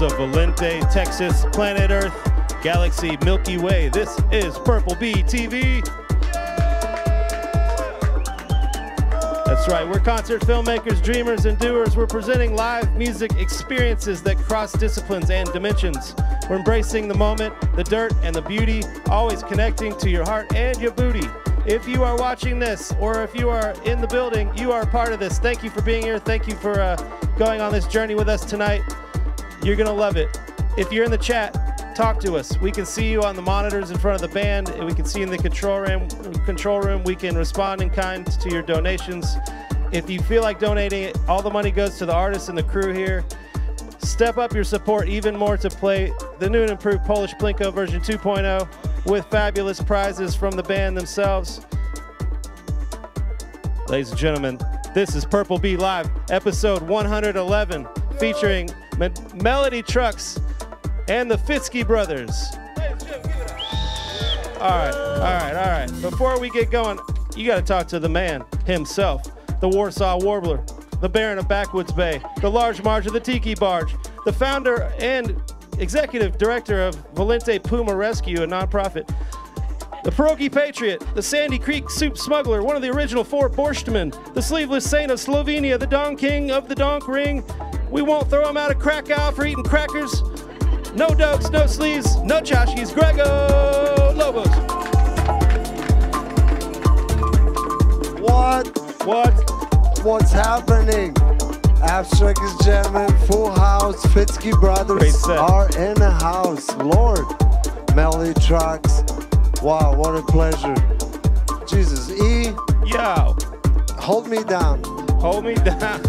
of Volente, Texas, planet Earth, galaxy Milky Way. This is Purple Bee TV. That's right, we're concert filmmakers, dreamers, and doers. We're presenting live music experiences that cross disciplines and dimensions. We're embracing the moment, the dirt, and the beauty, always connecting to your heart and your booty. If you are watching this, or if you are in the building, you are part of this. Thank you for being here. Thank you for uh, going on this journey with us tonight. You're going to love it. If you're in the chat, talk to us. We can see you on the monitors in front of the band. and We can see you in the control room. Control room. We can respond in kind to your donations. If you feel like donating all the money goes to the artists and the crew here. Step up your support even more to play the new and improved Polish Plinko version 2.0 with fabulous prizes from the band themselves. Ladies and gentlemen, this is Purple Bee Live, episode 111, featuring Melody Trucks and the Fitzkee Brothers. All right, all right, all right. Before we get going, you got to talk to the man himself, the Warsaw Warbler, the Baron of Backwoods Bay, the Large Marge of the Tiki Barge, the founder and executive director of Volente Puma Rescue, a nonprofit, the Pierogi Patriot, the Sandy Creek Soup Smuggler, one of the original four Borschtmen, the Sleeveless Saint of Slovenia, the Don King of the Donk Ring. We won't throw him out of Krakow for eating crackers. No dokes, no sleeves, no chashkis. Grego Lobos. What? What? What's happening? Abstract is jamming, full house, Fitzkee brothers are in the house. Lord, Melody Trucks. Wow, what a pleasure. Jesus, E, Yo, hold me down. hold me down.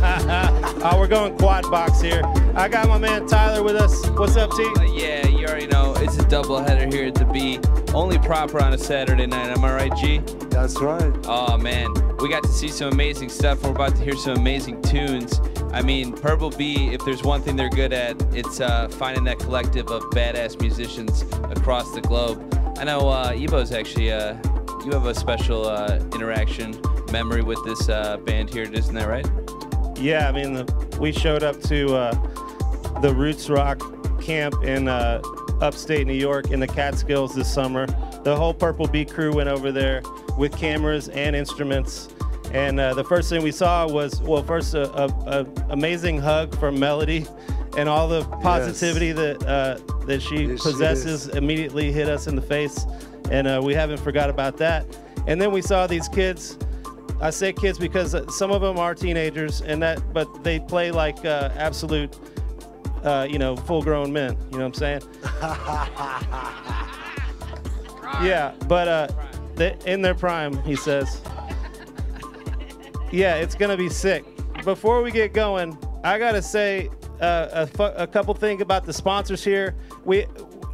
oh, we're going quad box here. I got my man Tyler with us. What's up, T? Uh, yeah, you already know it's a double header here at the B. Only proper on a Saturday night. Am I right, G? That's right. Oh man, we got to see some amazing stuff. We're about to hear some amazing tunes. I mean, Purple Bee. If there's one thing they're good at, it's uh, finding that collective of badass musicians across the globe. I know uh, Evo's actually. Uh, you have a special uh, interaction memory with this uh, band here, isn't that right? Yeah, I mean, the, we showed up to uh, the Roots Rock camp in uh, upstate New York in the Catskills this summer. The whole Purple Bee crew went over there with cameras and instruments. And uh, the first thing we saw was, well, first a, a, a amazing hug from Melody, and all the positivity that uh, that she Yes, possesses is. immediately hit us in the face, and uh, we haven't forgot about that. And then we saw these kids I say kids because uh, some of them are teenagers, and that, but they play like uh, absolute, uh, you know, full-grown men. You know what I'm saying? yeah, but uh, they, in their prime, he says. Yeah, it's gonna be sick. Before we get going, I gotta say uh, a, a couple things about the sponsors here. We,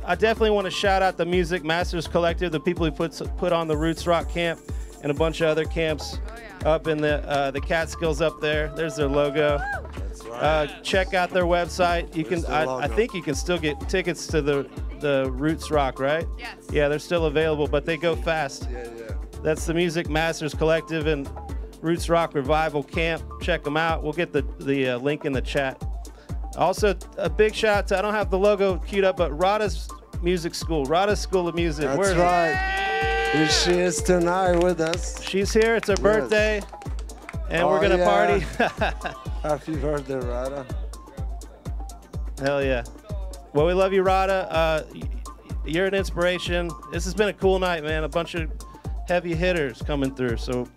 I definitely want to shout out the Music Masters Collective, the people who put put on the Roots Rock Camp and a bunch of other camps up in the uh, the Catskills up there. There's their logo. That's right. Uh, check out their website. You There's can. I, I think you can still get tickets to the the Roots Rock, right? Yes. Yeah, they're still available, but they go fast. yeah, yeah. That's the Music Masters Collective and Roots Rock Revival Camp. Check them out. We'll get the the uh, link in the chat. Also, a big shout out to I don't have the logo queued up, but Rada's Music School, Rada's School of Music. That's it? right. Here she is tonight with us. She's here. It's her birthday, and we're Oh, gonna yeah. party. Happy birthday, Rada. Hell yeah. Well, we love you, Rada. Uh, you're an inspiration. This has been a cool night, man. A bunch of heavy hitters coming through. So,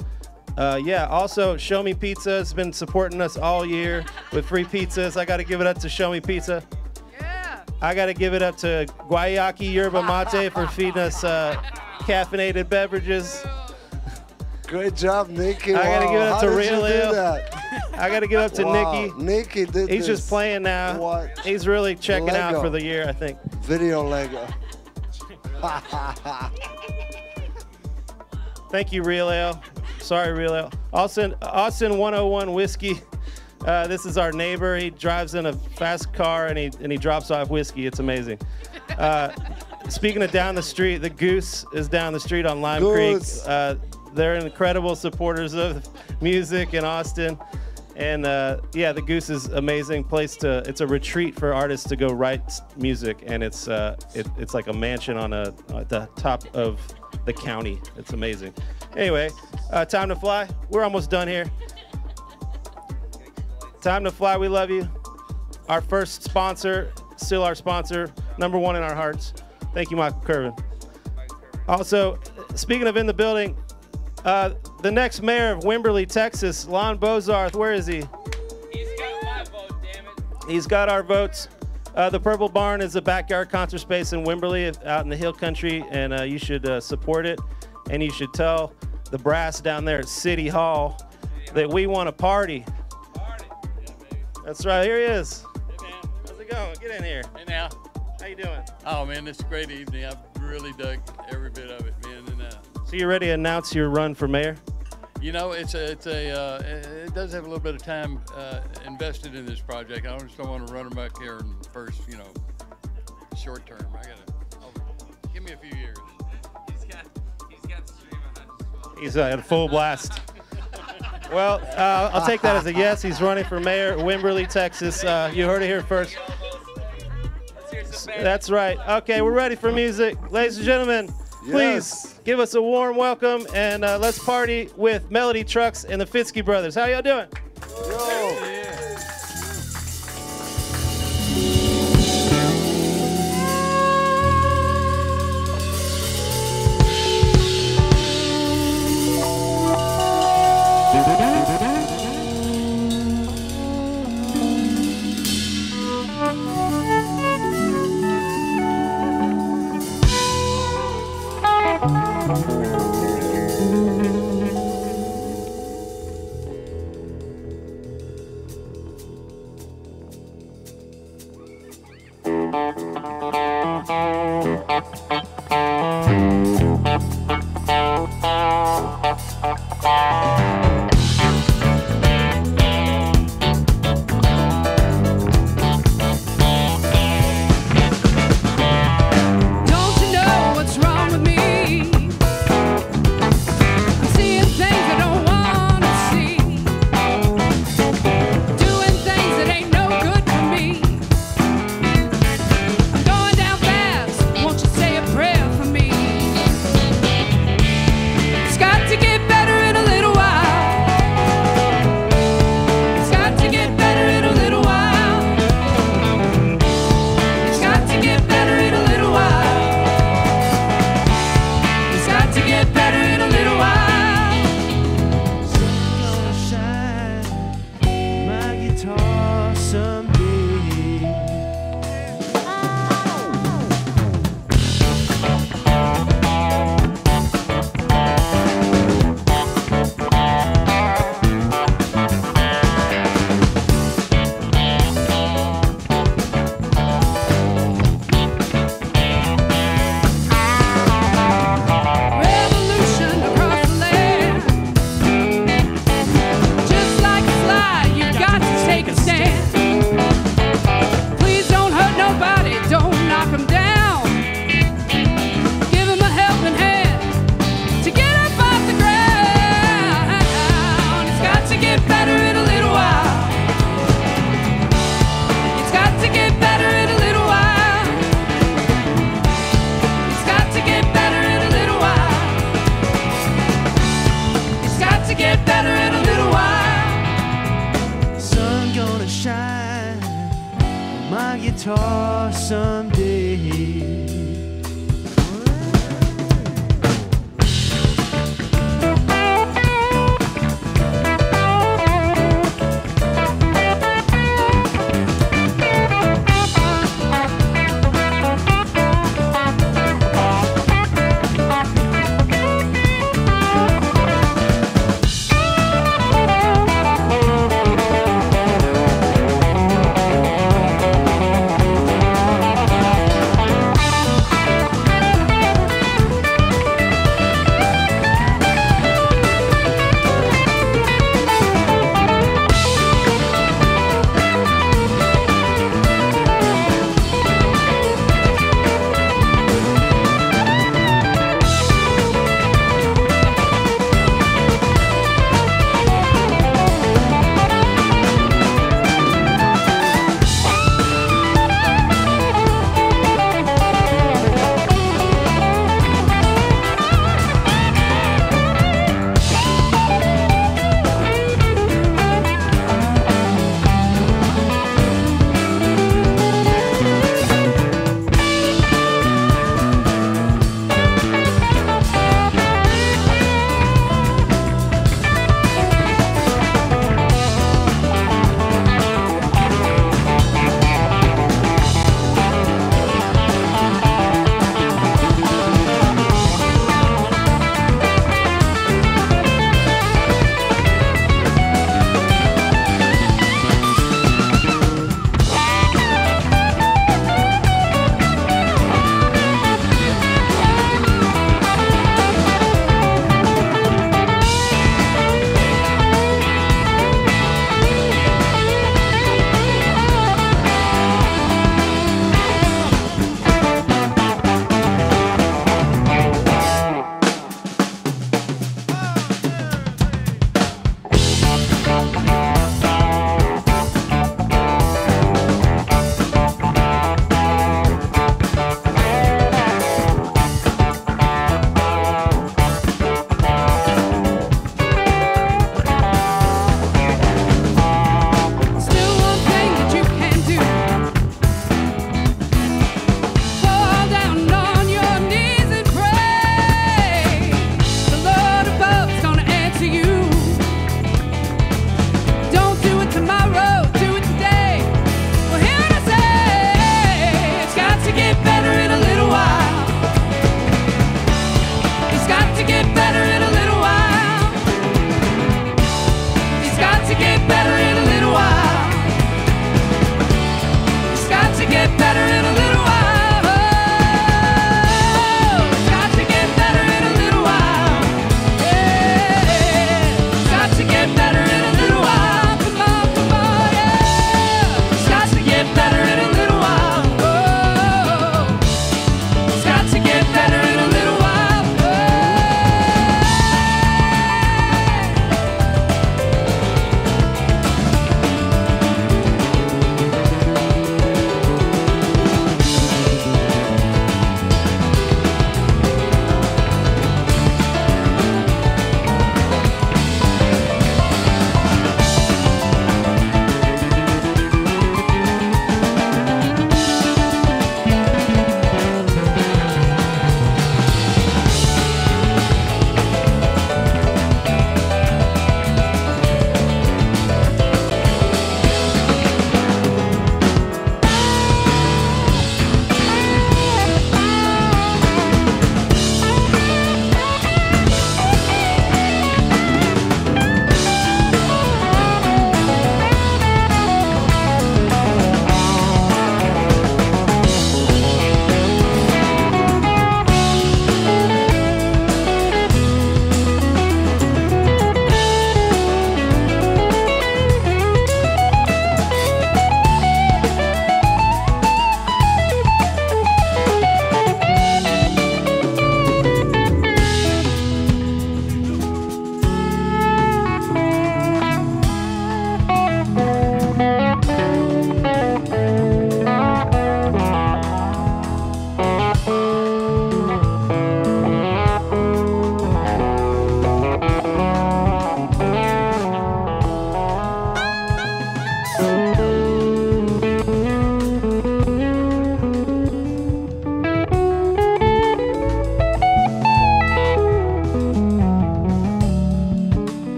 uh, yeah. Also, Show Me Pizza has been supporting us all year with free pizzas. I got to give it up to Show Me Pizza. Yeah. I got to give it up to Guayaki Yerba Mate for feeding us uh, caffeinated beverages. Great job, Nikki. I gotta Wow, give it up how to did Real you do Leo. that? I got to give it up to wow. Nikki. Nikki did He's this. just playing now. What? He's really checking out for the year, I think. Video Lego. Thank you, Real Ale. Sorry, Real Ale. Austin, Austin 101 Whiskey. Uh, this is our neighbor. He drives in a fast car and he and he drops off whiskey. It's amazing. Uh, speaking of down the street, the Goose is down the street on Lime Goose. Creek. Uh, they're incredible supporters of music in Austin. And uh, yeah, the Goose is amazing place to. It's a retreat for artists to go write music, and it's uh, it, it's like a mansion on a at the top of the county. It's amazing. Anyway, uh, time to fly. We're almost done here. Time to fly. We love you. Our first sponsor, still our sponsor, number one in our hearts. Thank you, Michael Curvin. Also, speaking of in the building, uh, the next mayor of Wimberley, Texas, Lon Bozarth. Where is he? He's got my vote, damn it. He's got our votes. Uh, the Purple Barn is a backyard concert space in Wimberley, out in the hill country, and uh, you should uh, support it. And you should tell the brass down there at City Hall that we want to party. Party. That's right. Here he is. Hey man. How's it going? Get in here. Hey now. How you doing? Oh man, it's a great evening. I've really dug every bit of it, man. And uh, So you ready to announce your run for mayor? you know, it's a, it's a, uh, it does have a little bit of time uh, invested in this project. I just don't want to run them back here in the first, you know, short term. I gotta, give me a few years. He's uh, at full blast. Well, uh, I'll take that as a yes. He's running for mayor, Wimberley, Texas. Uh, you heard it here first. Let's hear some band. That's right. Okay, we're ready for music. Ladies and gentlemen, please give us a warm welcome and uh, let's party with Melody Trucks and the Fitzkee Brothers. How y'all doing? Yo. Don't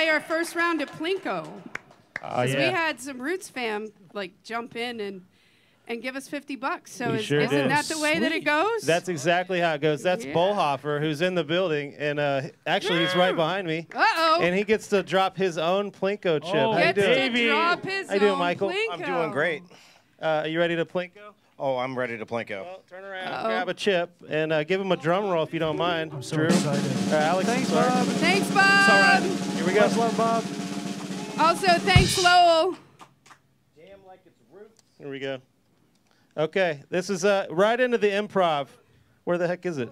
play our first round of Plinko. Oh, Because we yeah. had some Roots fam like jump in and and give us 50 bucks. So is, sure isn't did. that the way that it goes? That's exactly how it goes. That's Yeah. Bullhofer, who's in the building, and uh, actually he's right behind me. Uh-oh. And he gets to drop his own Plinko chip. Oh, How you Gets doing? to drop his How you doing, Michael? Plinko. I'm doing great. Uh, are you ready to Plinko? Oh, I'm ready to Plinko. Well, turn around, Uh-oh. grab a chip, and uh, give him a drum roll if you don't mind. I'm so Drew. excited. Uh, Alex, Thanks. Bob. Thanks, Bob. Here we go. Much love, Bob. Also, thanks, Lowell. Damn like it's roots. Here we go. Okay, this is uh, right into the improv. Where the heck is it?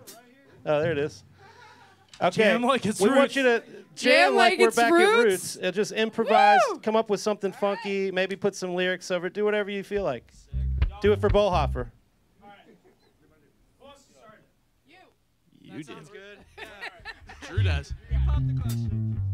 Oh, there it is. Okay, Jam like it's we want Roots. you to jam, Jam like, like we're back Roots? at Roots. Uh, just improvise, Woo! come up with something funky, maybe put some lyrics over it. Do whatever you feel like. Do it for Bullhofer. You did. Drew does. Ain't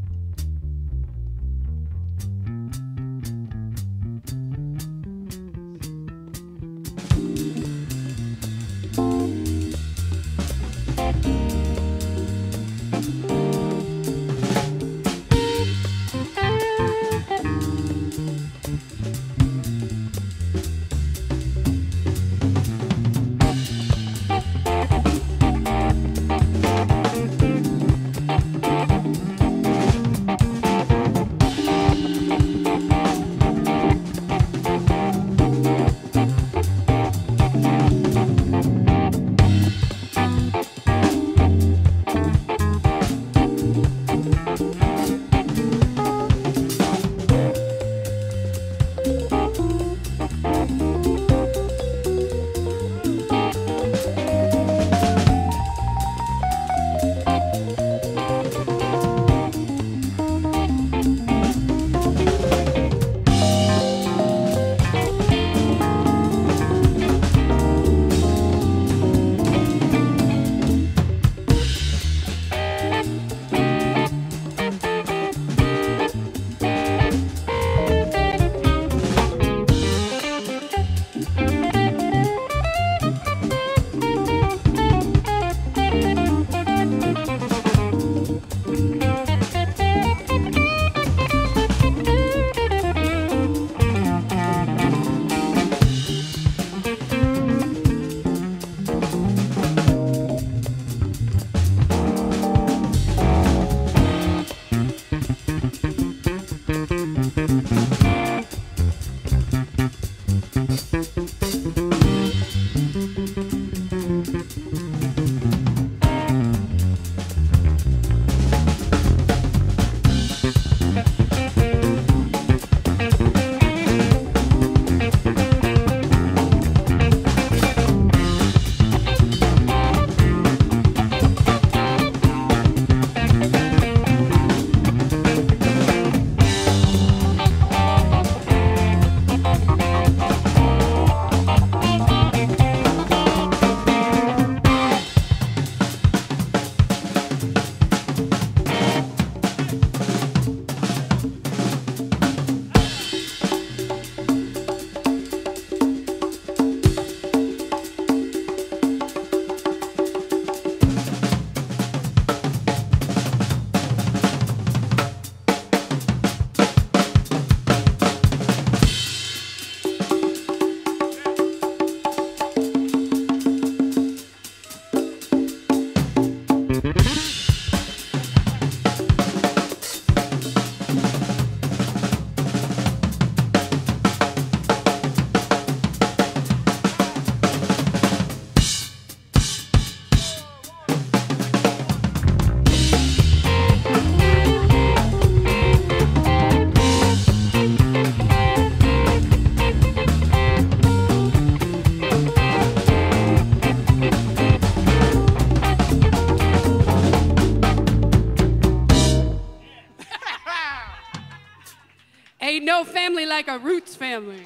like a Roots family.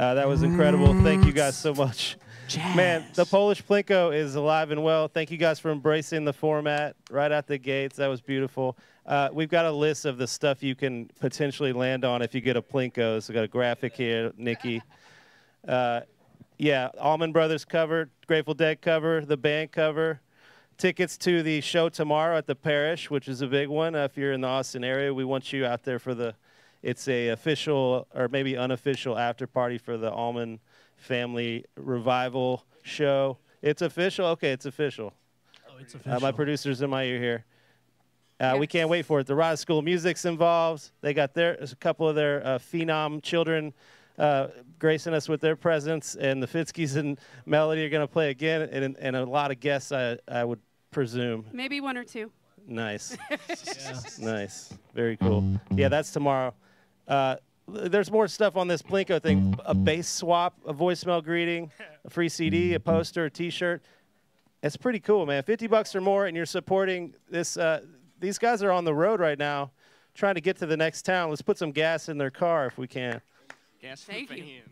Uh, that was incredible. Thank you guys so much. Man, the Polish Plinko is alive and well. Thank you guys for embracing the format right out the gates. That was beautiful. Uh, we've got a list of the stuff you can potentially land on if you get a Plinko. So we got a graphic here, Nikki. Uh, yeah, Allman Brothers cover, Grateful Dead cover, the band cover, tickets to the show tomorrow at the Parish, which is a big one. Uh, if you're in the Austin area, we want you out there for the. It's a official or maybe unofficial after party for the Allman Family Revival show. It's official. Okay, it's official. Oh, it's Uh, official. my producer's in my ear here. Uh, We can't wait for it. The Ross School of Music's involved. They got their a couple of their uh, phenom children uh, gracing us with their presence, and the Fitzkees and Melody are going to play again, and, and a lot of guests, I, I would presume. Maybe one or two. Nice. Nice. Very cool. Yeah, that's tomorrow. Uh, there's more stuff on this Plinko thing. A bass swap, a voicemail greeting, a free CD, a poster, a T-shirt. It's pretty cool, man. 50 bucks or more, and you're supporting this. Uh, these guys are on the road right now, trying to get to the next town. Let's put some gas in their car if we can. Gas Thank you.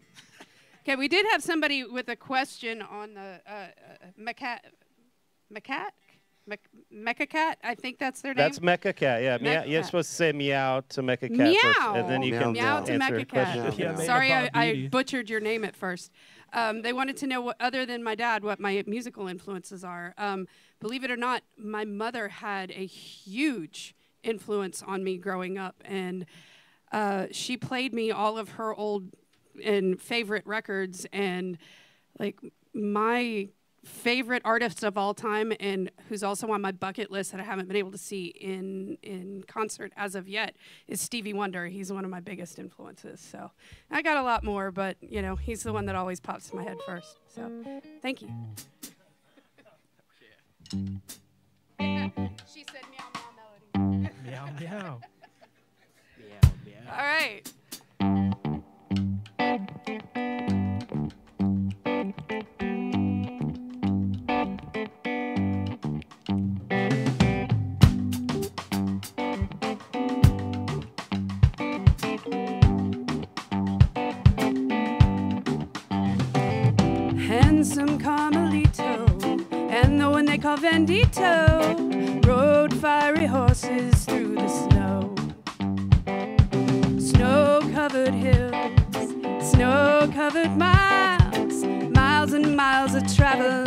Okay, we did have somebody with a question on the uh, uh, Macat, Macat, Mec- Mecha Cat. I think that's their name. That's name. Mecha Cat. Yeah, meow, Mecha you're supposed to say meow to Mecha Cat first, and then you Meow, can Meow to answer a Mecha Cat. question. Yeah. Sorry, I, I butchered your name at first. Um, they wanted to know what, other than my dad, what my musical influences are. Um, believe it or not, my mother had a huge influence on me growing up, and uh, she played me all of her old and favorite records, and like my favorite artist of all time and who's also on my bucket list that I haven't been able to see in in concert as of yet is Stevie Wonder. He's one of my biggest influences. So I got a lot more, but you know, he's the one that always pops to my head first. So thank you. she said meow meow melody. Meow, meow. All right. Handsome Carmelito and the one they call Vendito rode fiery horses through the snow. Snow covered hills, snow covered miles, miles and miles of traveling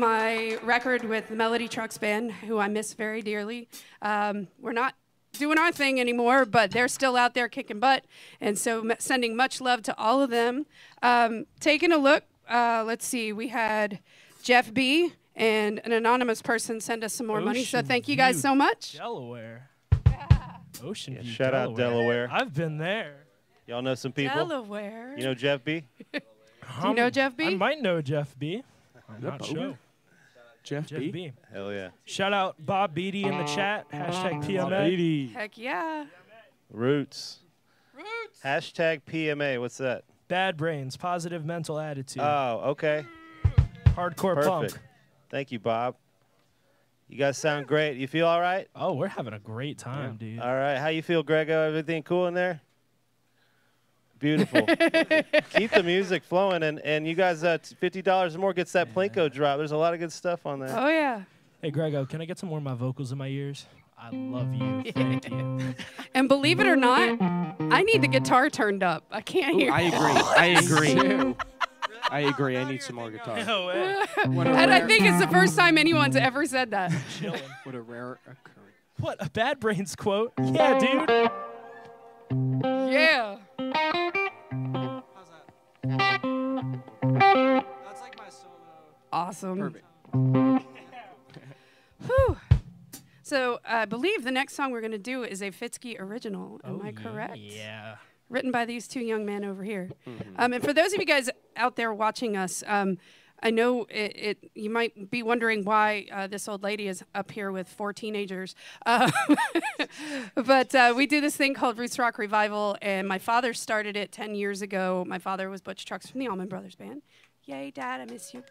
my record with the Melody Trucks Band, who I miss very dearly. Um, we're not doing our thing anymore, but they're still out there kicking butt. And so, m- sending much love to all of them. Um, taking a look, uh, let's see, we had Jeff B. and an anonymous person send us some more money. So, thank you guys View. so much. Delaware. Yeah. Ocean View, shout out Delaware. I've been there. Y'all know some people? Delaware. You know Jeff B? Do you know Jeff B? I might know Jeff B. I'm not sure. Jeff, Jeff B. B. Hell yeah. Shout out Bob Beatty in the uh, chat. Hashtag PMA. Heck yeah. Roots. Roots. Hashtag PMA. What's that? Bad brains, positive mental attitude. Oh, okay. Hardcore Perfect. punk. Thank you, Bob. You guys sound great. You feel all right? Oh, we're having a great time, dude. All right. How you feel, Grego? Everything cool in there? Beautiful. Keep the music flowing, and and you guys, uh, fifty dollars or more gets that Plinko drop. There's a lot of good stuff on there. Oh yeah. Hey, Grego, can I get some more of my vocals in my ears? I love you. Thank you. And believe it or not, I need the guitar turned up. I can't hear. I agree. I agree. I agree. I need some more guitar. No way. And I think it's the first time anyone's ever said that. Chilling. What a rare occurrence. What a Bad Brains quote. Yeah, dude. Yeah. That's like my solo. Awesome. Perfect. Whew. So I believe the next song we're going to do is a Fitzkee original. Am Oh, I correct? Yeah. Written by these two young men over here. Um, and for those of you guys out there watching us, um, I know it, it. You might be wondering why uh, this old lady is up here with four teenagers, uh, but uh, we do this thing called Roots Rock Revival, and my father started it ten years ago. My father was Butch Trucks from the Allman Brothers Band. Yay, Dad, I miss you.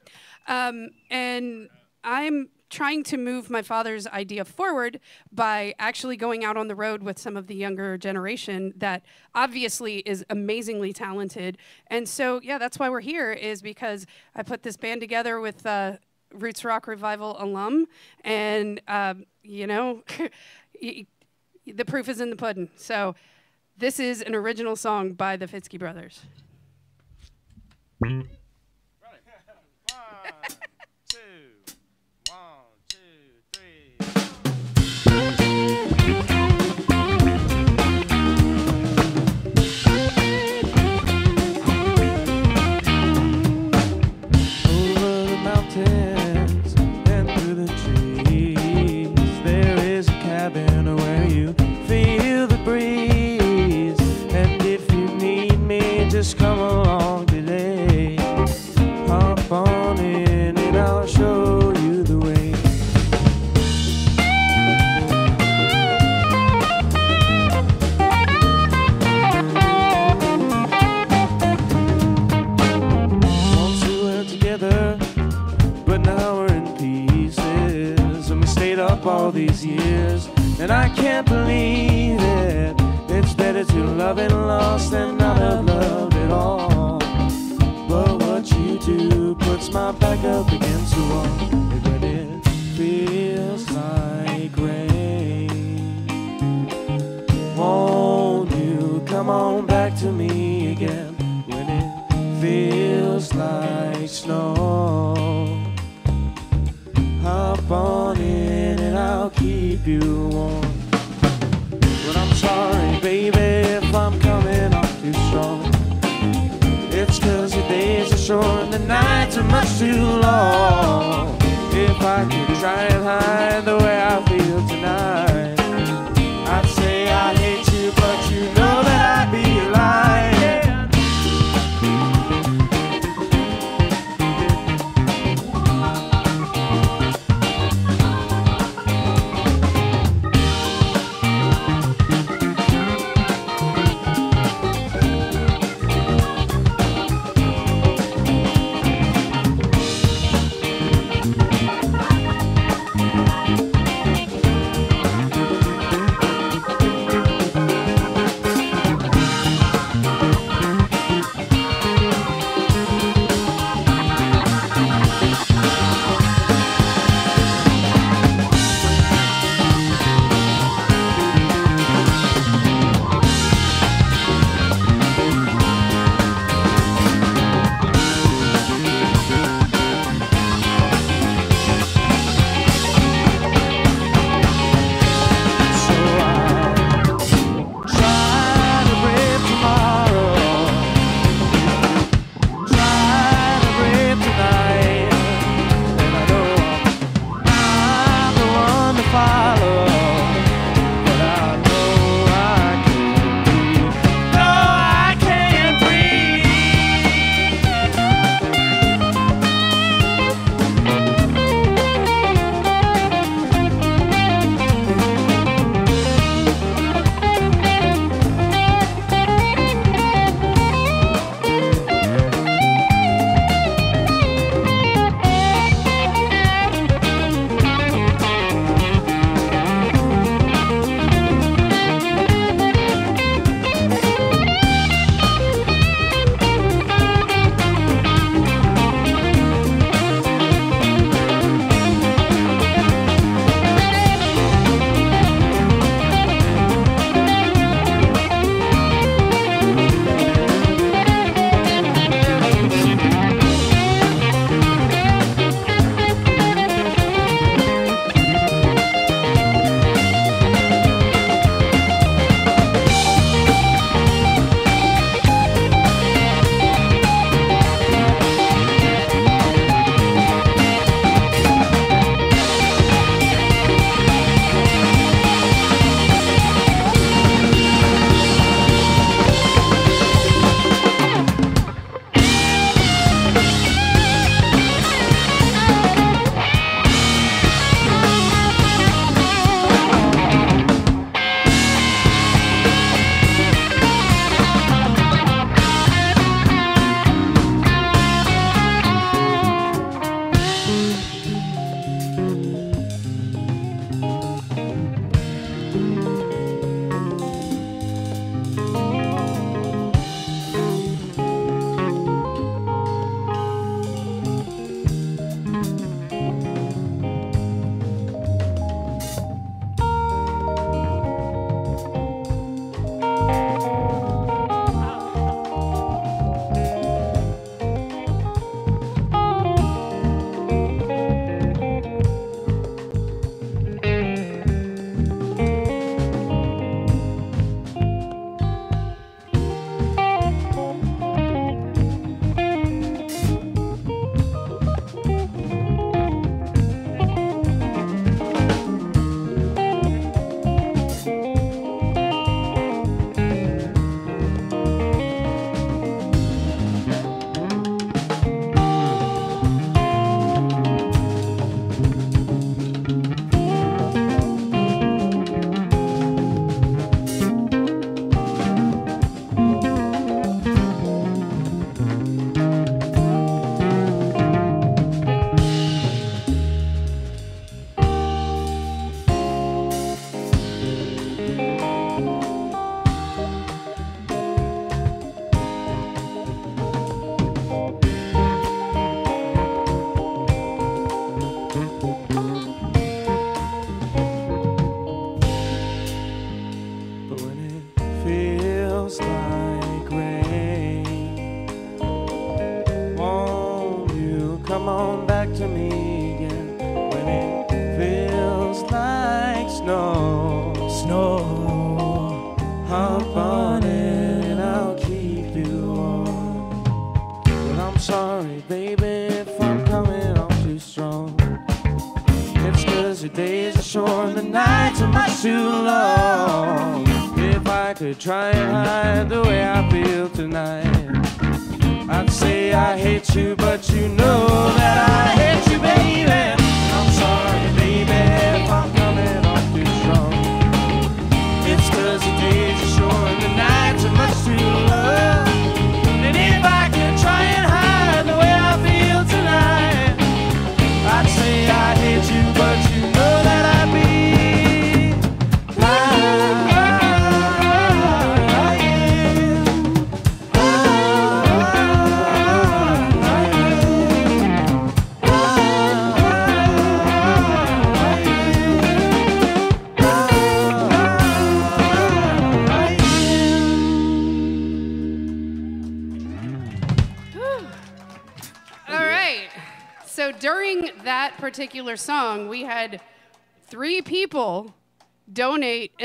Um, and I'm trying to move my father's idea forward by actually going out on the road with some of the younger generation that obviously is amazingly talented. And so, yeah, that's why we're here, is because I put this band together with uh, Roots Rock Revival alum, and, um, you know, the proof is in the pudding. So, this is an original song by the Fitzkee Brothers.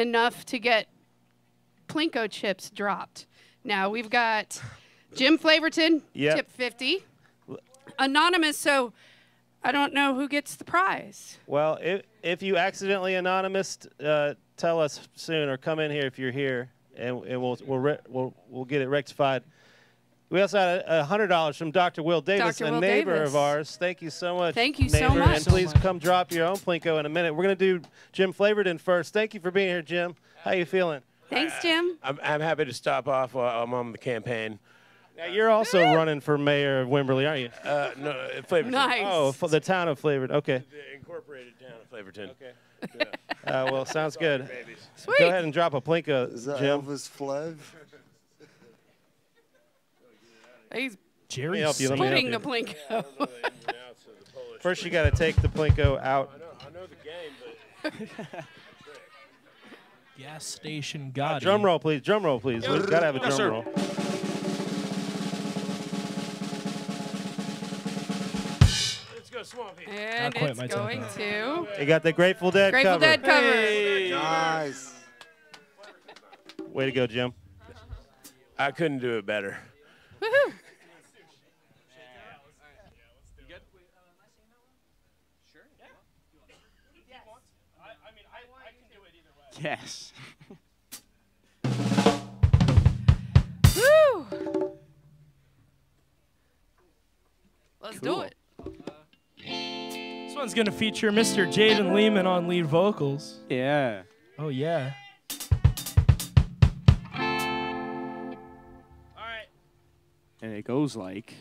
Enough to get Plinko chips dropped. Now we've got Jim Flaverton, Yep. tip 50. Anonymous, so I don't know who gets the prize. Well, if, if you accidentally anonymous, uh, tell us soon or come in here if you're here, and, and we'll, we'll, re- we'll, we'll get it rectified. We also had a, a hundred dollars from Dr. Will Davis, Dr. a neighbor Davis. of ours. Thank you so much. Thank you so much. And please come drop your own Plinko in a minute. We're gonna do Jim Flaverton first. Thank you for being here, Jim. How you feeling? Thanks, Jim. I'm, I'm happy to stop off while I'm on the campaign. Now you're also running for mayor of Wimberley, aren't you? Uh, no, uh, Flavorton. Nice. Oh, for the town of Flaverton. Okay. The incorporated town of Flavorton. Okay. Uh, well, sounds good. Sweet. Go ahead and drop a Plinko, Is that Jim. Elvis Flav? He's Jerry. help you, let me putting the help Plinko. First, you got to take the Plinko out. I know the game, but Gas station Gotti. Uh, drum roll, please. Drum roll, please. We've got to have a drum sir. roll. let's go Swampy. And quite it's my type, going to You got the Grateful Dead Grateful cover. Dead cover. Nice. Way to go, Jim. I couldn't do it better. Woohoo. Yes. Woo. Let's do it. This one's gonna feature Mr. Jaden Lehman on lead vocals. Yeah. Oh yeah. All right. And it goes like.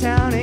Town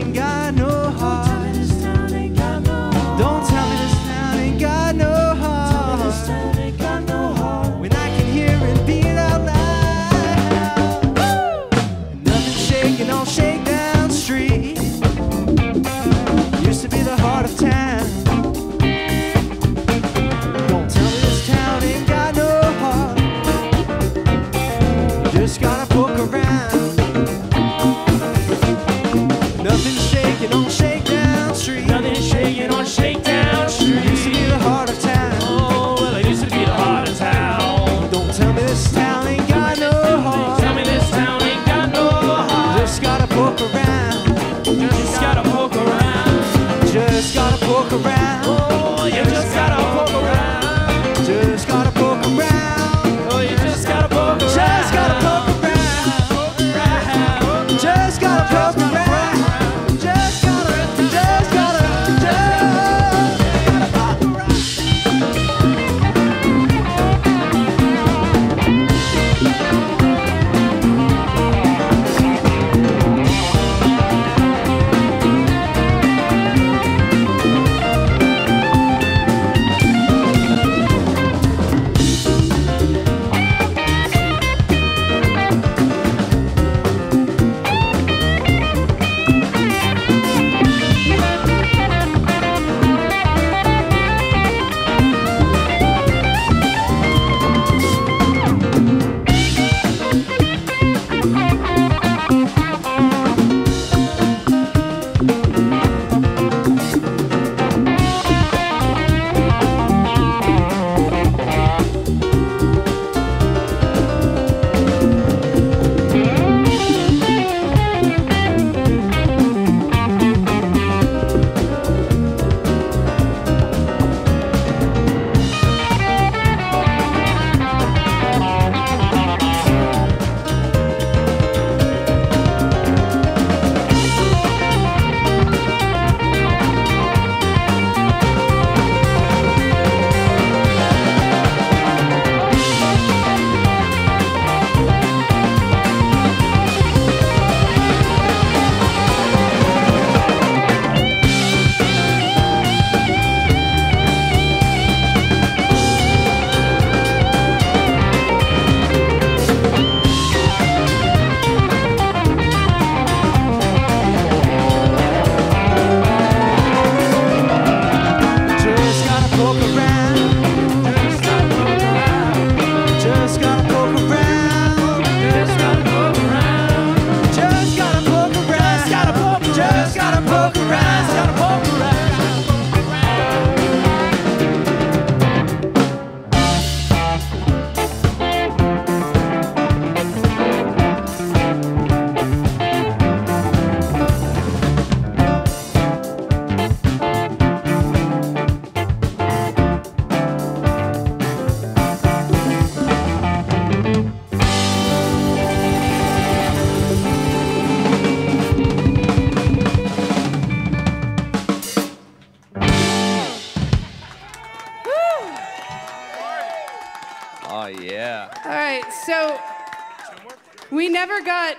never got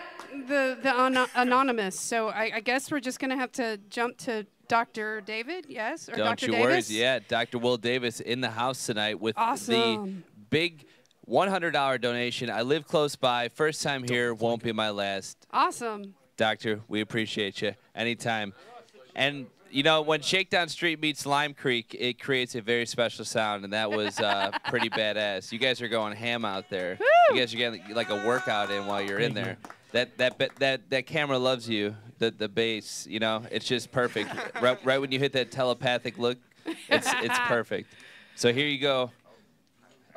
the the ano- anonymous, so I, I guess we're just gonna have to jump to Dr. David, yes, or Don't Dr. you Davis. worry. Yeah, Dr. Will Davis in the house tonight with the big $100 donation. I live close by. First time here, won't be my last. Awesome. Doctor, we appreciate you anytime. And you know, when Shakedown Street meets Lime Creek, it creates a very special sound, and that was uh, pretty badass. You guys are going ham out there. You guys are getting like a workout in while you're in there. That that that that camera loves you. The the bass, you know, it's just perfect. right, right when you hit that telepathic look, it's it's perfect. So here you go.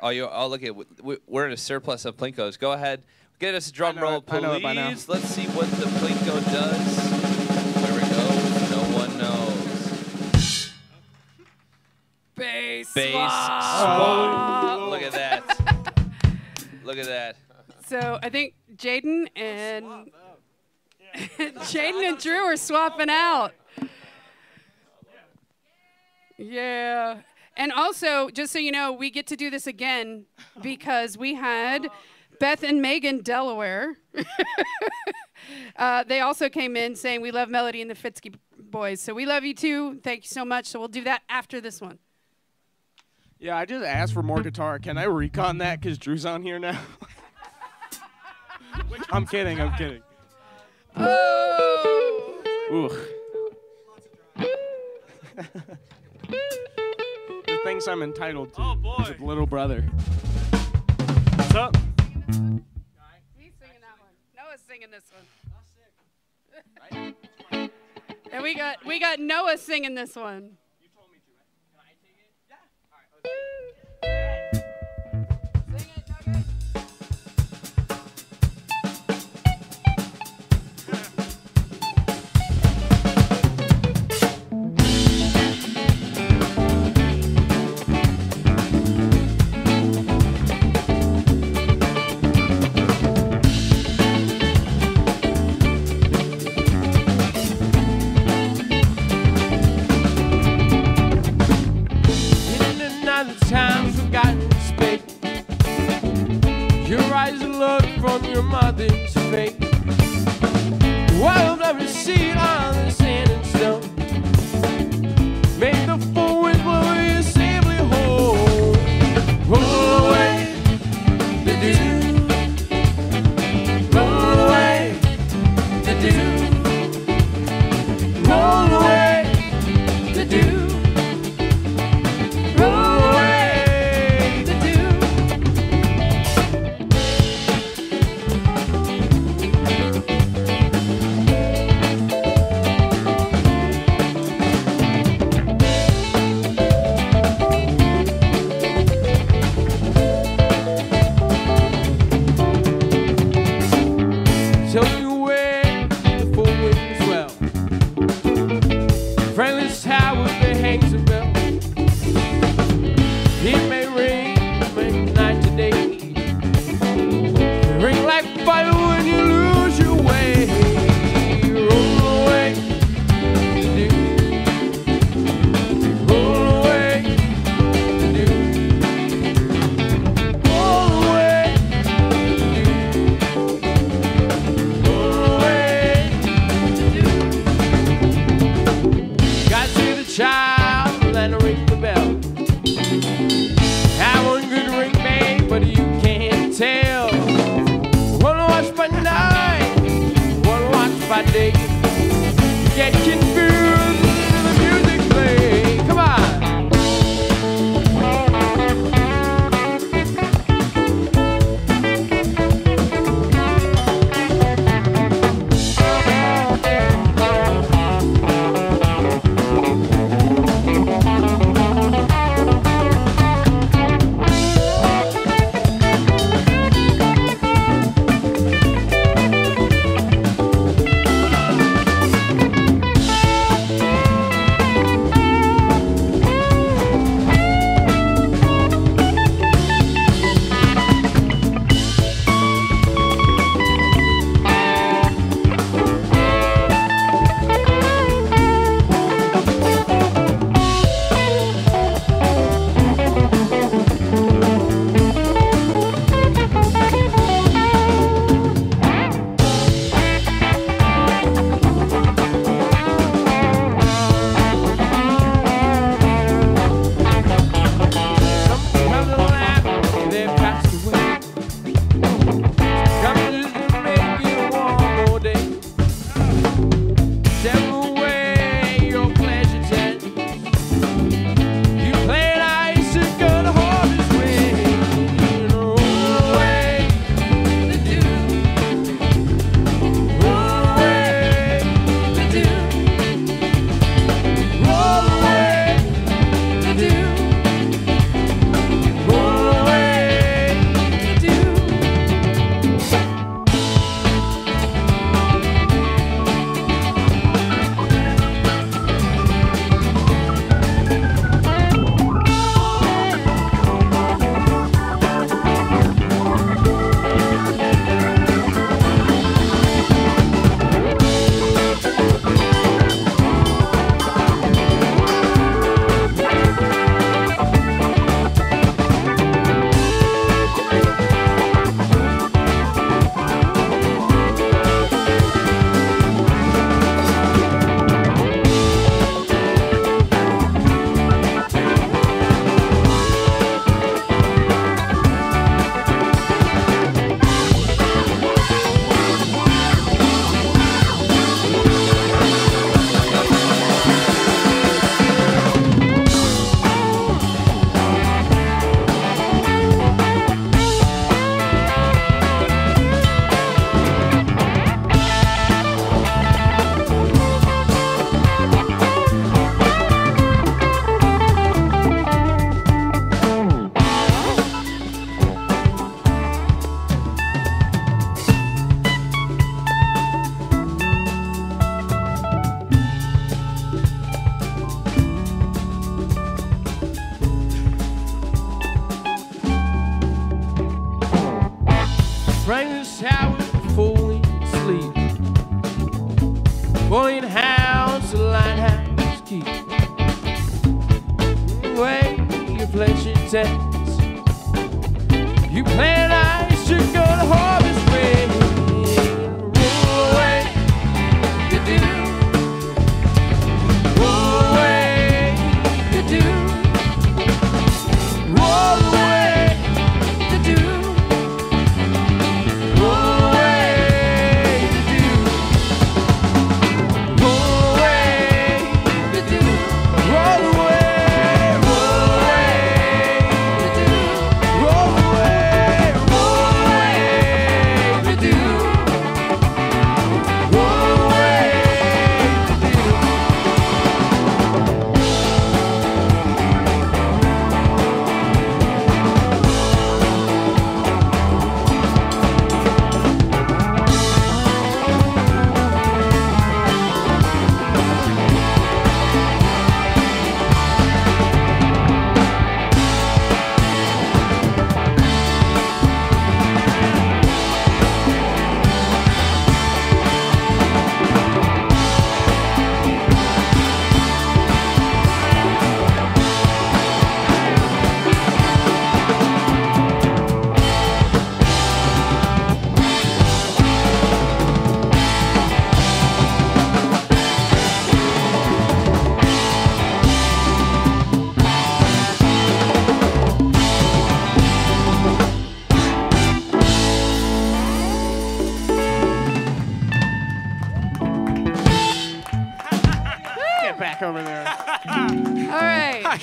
Oh, you oh look at we- we're in a surplus of plinkos. Go ahead, get us a drum I know roll, it, I know it by now. please. Let's see what the plinko does. Bass. Bass. Oh. Look at that. Look at that. So I think Jaden and. Jaden and Drew are swapping out. Yeah. And also, just so you know, we get to do this again because we had Beth and Megan Delaware. uh, they also came in saying, We love Melody and the Fitzkee boys. So we love you too. Thank you so much. So we'll do that after this one. Yeah, I just asked for more guitar. Can I recon that? Cause Drew's on here now. I'm kidding. I'm kidding. Oh. the things I'm entitled to. Oh boy. Little brother. What's up? He's singing that one. Noah's singing this one. and we got we got Noah singing this one.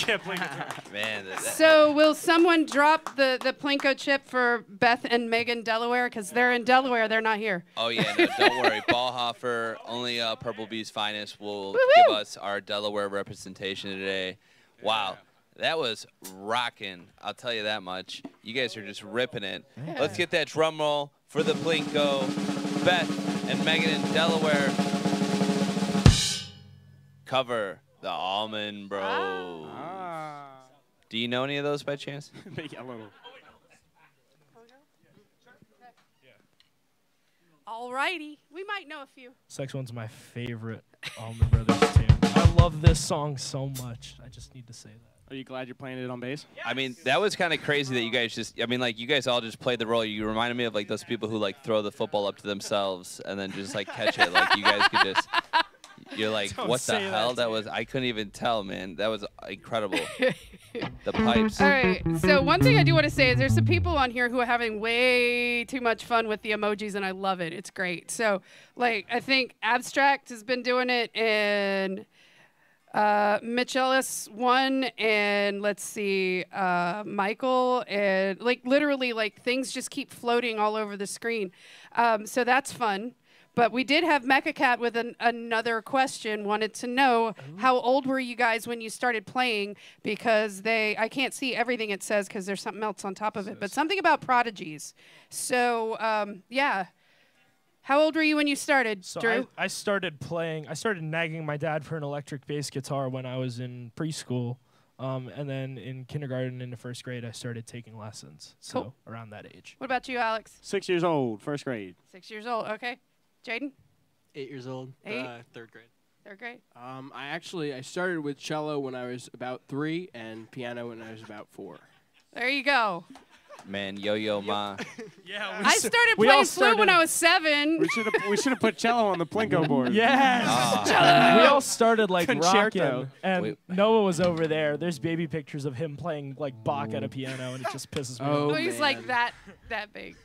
Right. I can't believe it. Man, that, that- So will someone drop the, the Plinko chip for Beth and Megan Delaware? Because they're in Delaware, they're not here. oh yeah, no, don't worry. Ballhofer, only uh, Purple Bee's finest, will give us our Delaware representation today. Wow, that was rocking. I'll tell you that much. You guys are just ripping it. Let's get that drum roll for the Plinko, Beth and Megan in Delaware. Cover the Allman Bros. Ah. Do you know any of those by chance? Big yellow. All righty. We might know a few. Sex One's my favorite Allman Brothers tune. I love this song so much. I just need to say that. Are you glad you're playing it on bass? I mean, that was kind of crazy that you guys just, I mean, like, you guys all just played the role. You reminded me of, like, those people who, like, throw the football up to themselves and then just, like, catch it. Like, you guys could just, you're like, Don't what the say that hell? That was, I couldn't even tell, man. That was incredible. the pipes. All right. So one thing I do want to say is there's some people on here who are having way too much fun with the emojis, and I love it. It's great. So like I think Abstract has been doing it, and uh, Mitch Ellis one, and let's see, uh, Michael, and like literally like things just keep floating all over the screen. Um, so that's fun. But we did have Mecha Cat with an, another question. Wanted to know how old were you guys when you started playing? Because they, I can't see everything it says because there's something else on top of it. But something about prodigies. So um, yeah, how old were you when you started, So Drew? I, I started playing. I started nagging my dad for an electric bass guitar when I was in preschool, um, and then in kindergarten into first grade, I started taking lessons. So Cool. around that age. what about you, Alex? Six years old, first grade. Six years old. Okay, Jaden, Eight years old. Eight? Uh, third grade. third grade. Um, I actually I started with cello when I was about three and piano when I was about four. There you go. Man, Yo-Yo Ma. Yeah, I started we all playing flute when started- I was seven. We should have we should have put cello on the Plinko board. Yes. Ah. we all started like Concerto. rocking, and Wait. Noah was over there. There's baby pictures of him playing like Bach at a piano, and it just pisses me Oh, off. Oh, he's like that, that big.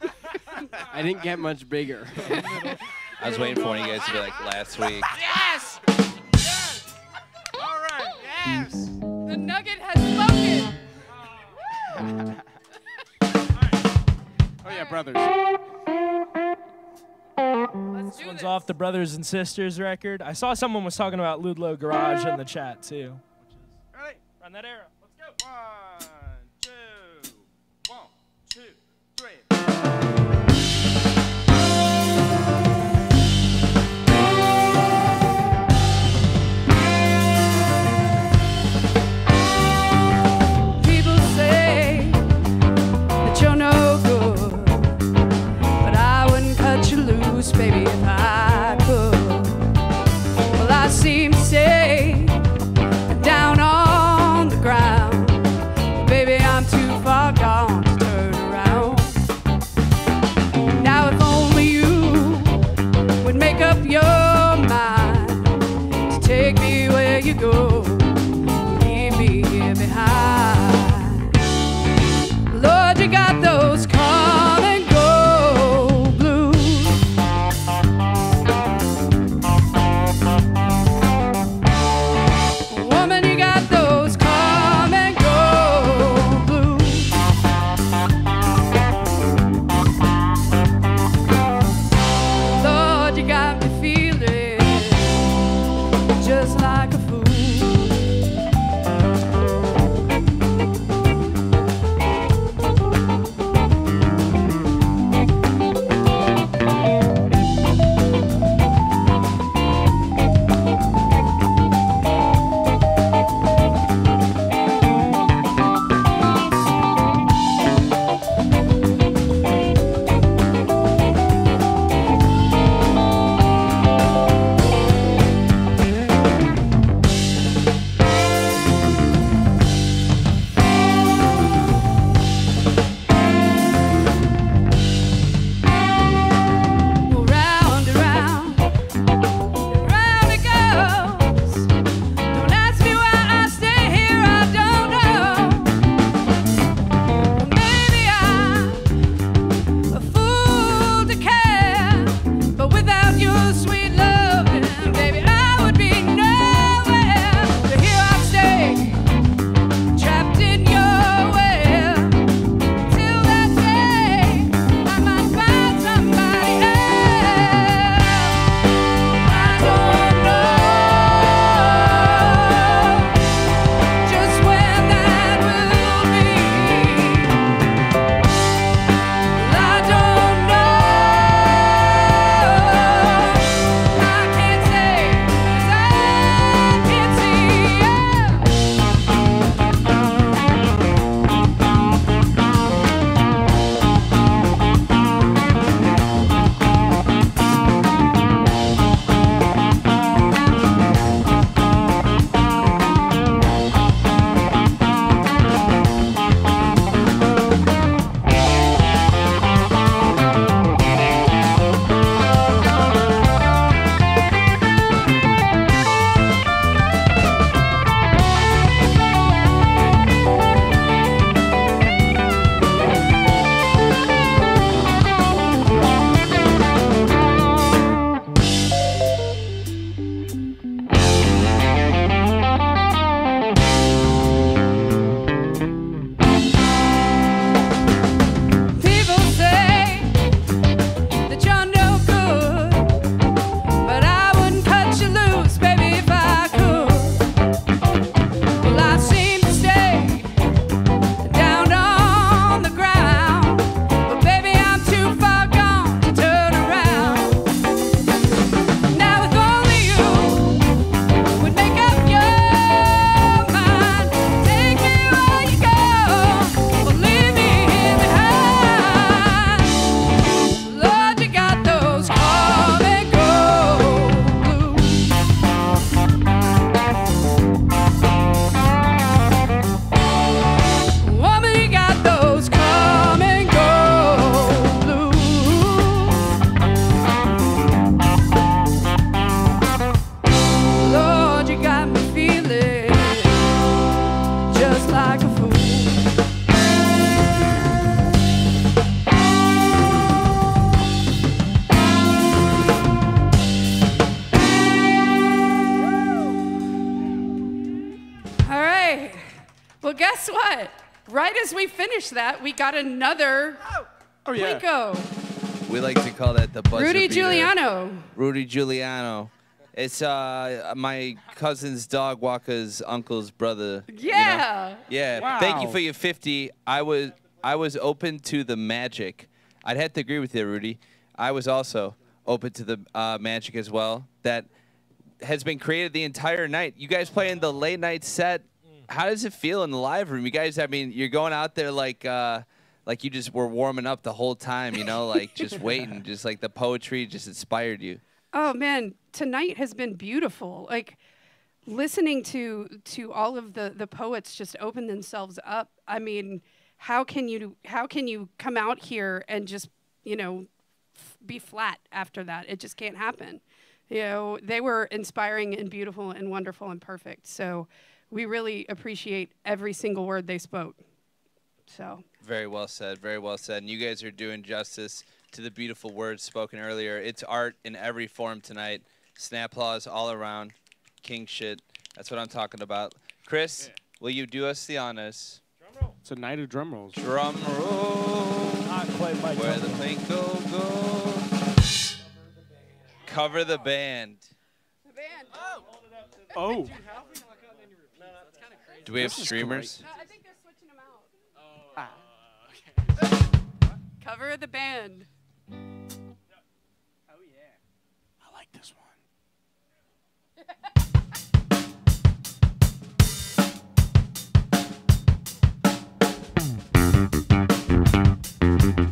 I didn't get much bigger. I was waiting for one of you guys to be like last week. Yes! Yes! All right. Yes. The nugget has spoken. Oh yeah, brothers. Let's do One's this. off the Brothers and Sisters record. I saw someone was talking about Ludlow Garage in the chat too. Ready? Run that arrow. Let's go. One, that, we got another oh, oh yeah. Plinko. We like to call that the buzzer Rudy beater. Giuliano. Rudy Giuliano. It's uh, my cousin's dog walker's uncle's brother. Yeah. You know? Yeah. Wow. Thank you for your 50. I was I was open to the magic. I'd have to agree with you, Rudy. I was also open to the uh, magic as well that has been created the entire night. You guys playing the late night set how does it feel in the live room? You guys, I mean, you're going out there like uh, like you just were warming up the whole time, you know, like just waiting, just like the poetry just inspired you. Oh man, tonight has been beautiful. Like listening to to all of the the poets just open themselves up. I mean, how can you how can you come out here and just, you know, be flat after that? It just can't happen. You know, they were inspiring and beautiful and wonderful and perfect. So we really appreciate every single word they spoke. So Very well said. Very well said. And you guys are doing justice to the beautiful words spoken earlier. It's art in every form tonight. Snap applause all around. King shit. That's what I'm talking about. Chris, will you do us the honors? It's a night of drum rolls. Drum roll. Not quite my Where drum the paint go go. Cover the band. Oh. oh. Do we have This is streamers? I think they're switching them out. Oh, ah. Cover the band. Oh, I like this one. Oh,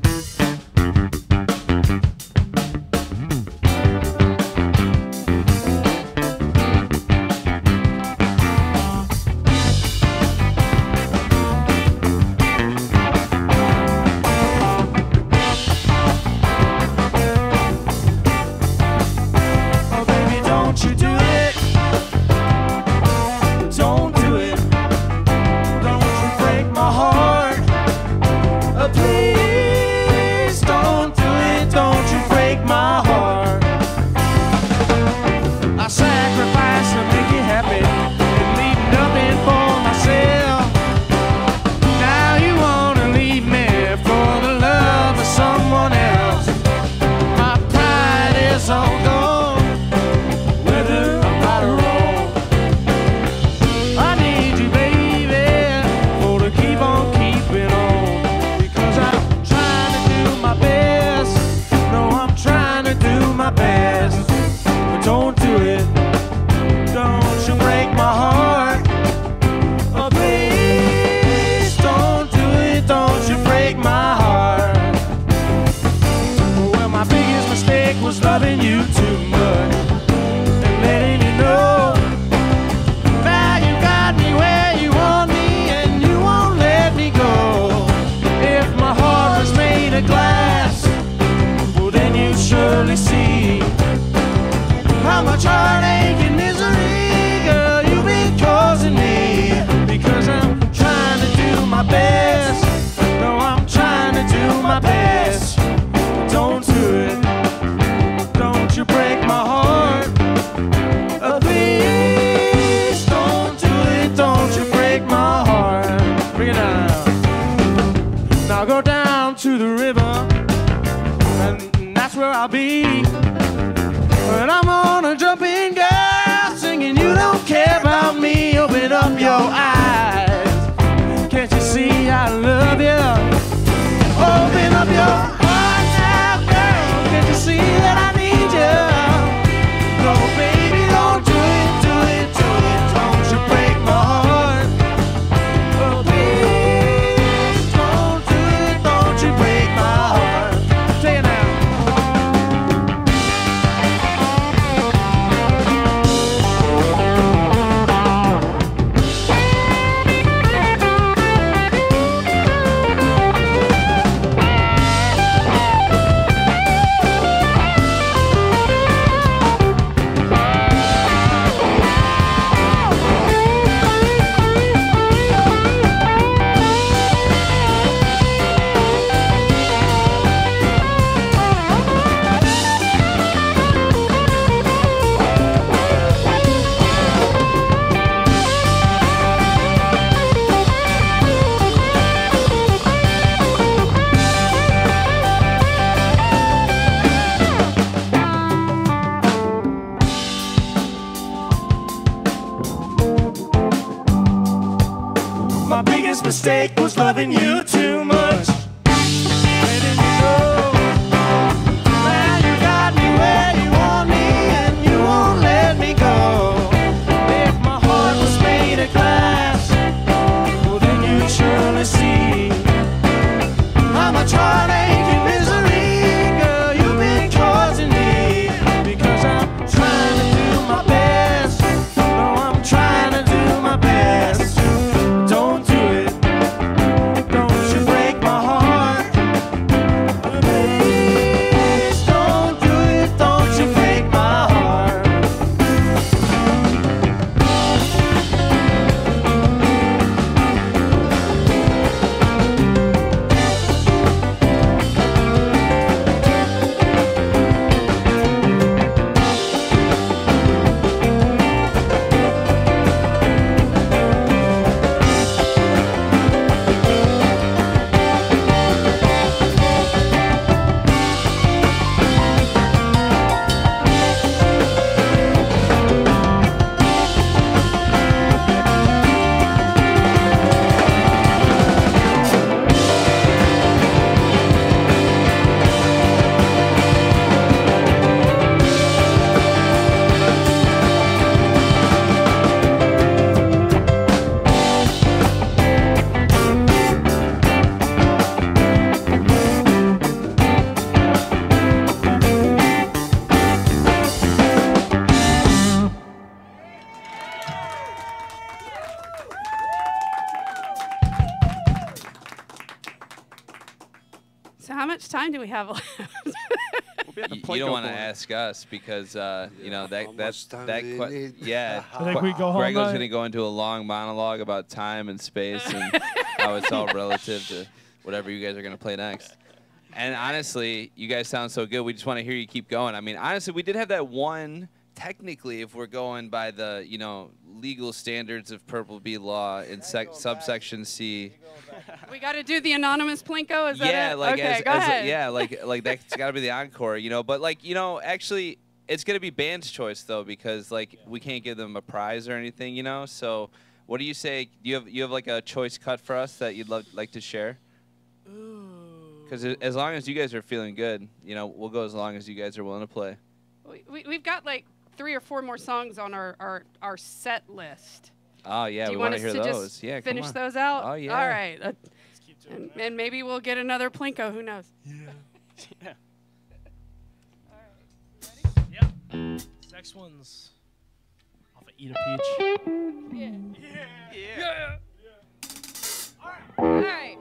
time do we have left? We'll be at the You, you don't want to ask us because uh, you know that How that much time that do you que- need? yeah. I think we go home. Grego's night. gonna go into a long monologue about time and space and how it's all relative to whatever you guys are gonna play next. And honestly, you guys sound so good. We just want to hear you keep going. I mean, honestly, we did have that one. Technically, if we're going by the you know legal standards of Purple Bee law in sec- subsection C, we got to do the anonymous plinko. Is that yeah, it? like okay, as, go as- ahead. yeah, like like that's got to be the encore, you know. But like you know, actually, it's gonna be band's choice though because like we can't give them a prize or anything, you know. So what do you say? Do you have you have like a choice cut for us that you'd love like to share? Because as long as you guys are feeling good, you know, we'll go as long as you guys are willing to play. We, we, we've got like three or four more songs on our, our, our set list. Oh yeah, Do we you want want to hear to those. just Yeah, come finish on. those out? Oh, yeah. All right. Uh, And, and maybe we'll get another plinko. Who knows? Yeah. All right. Ready? Yep. This next one's off of Eat a Peach. All right. I recall once upon a time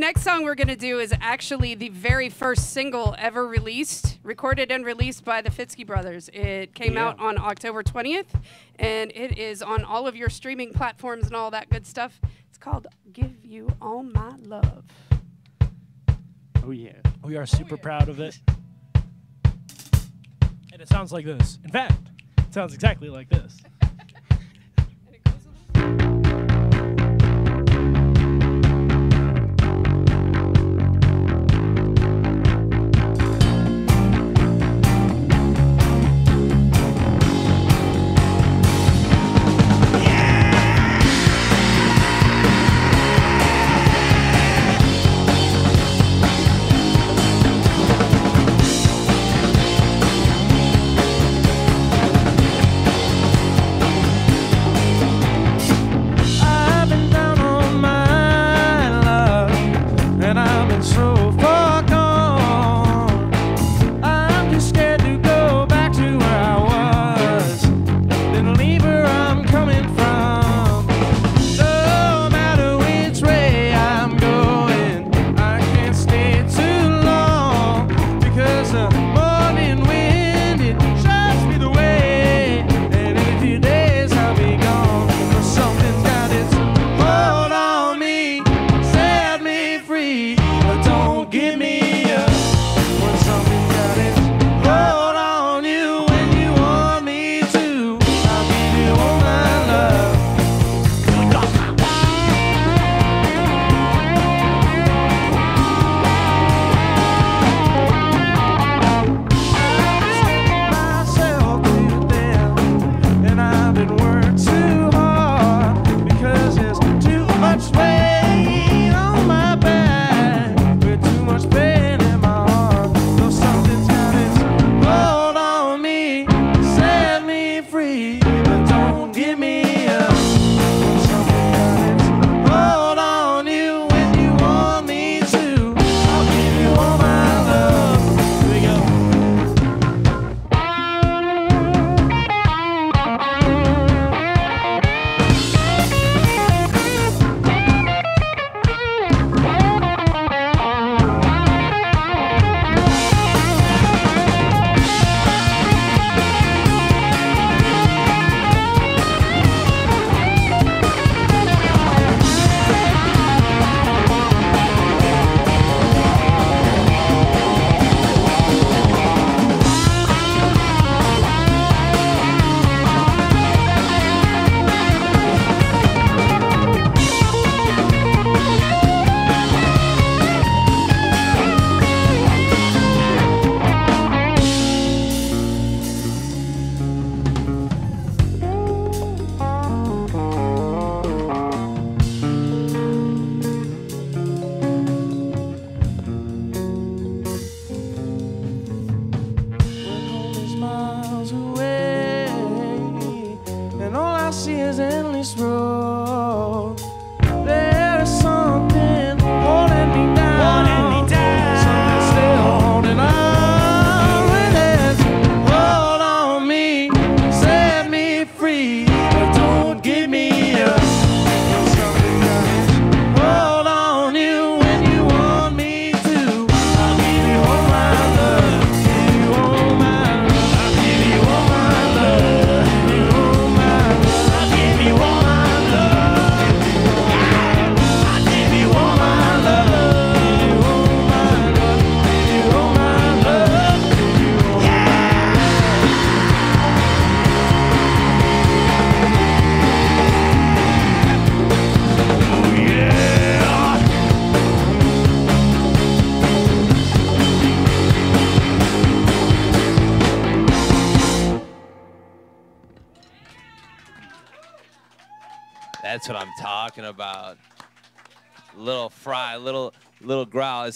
next song we're going to do is actually the very first single ever released, recorded and released by the Fitzkee brothers. It came Yeah. out on October 20th, and it is on all of your streaming platforms and all that good stuff. It's called Give You All My Love. Oh yeah. We are super oh, proud of it. And it sounds like this. In fact, it sounds exactly like this.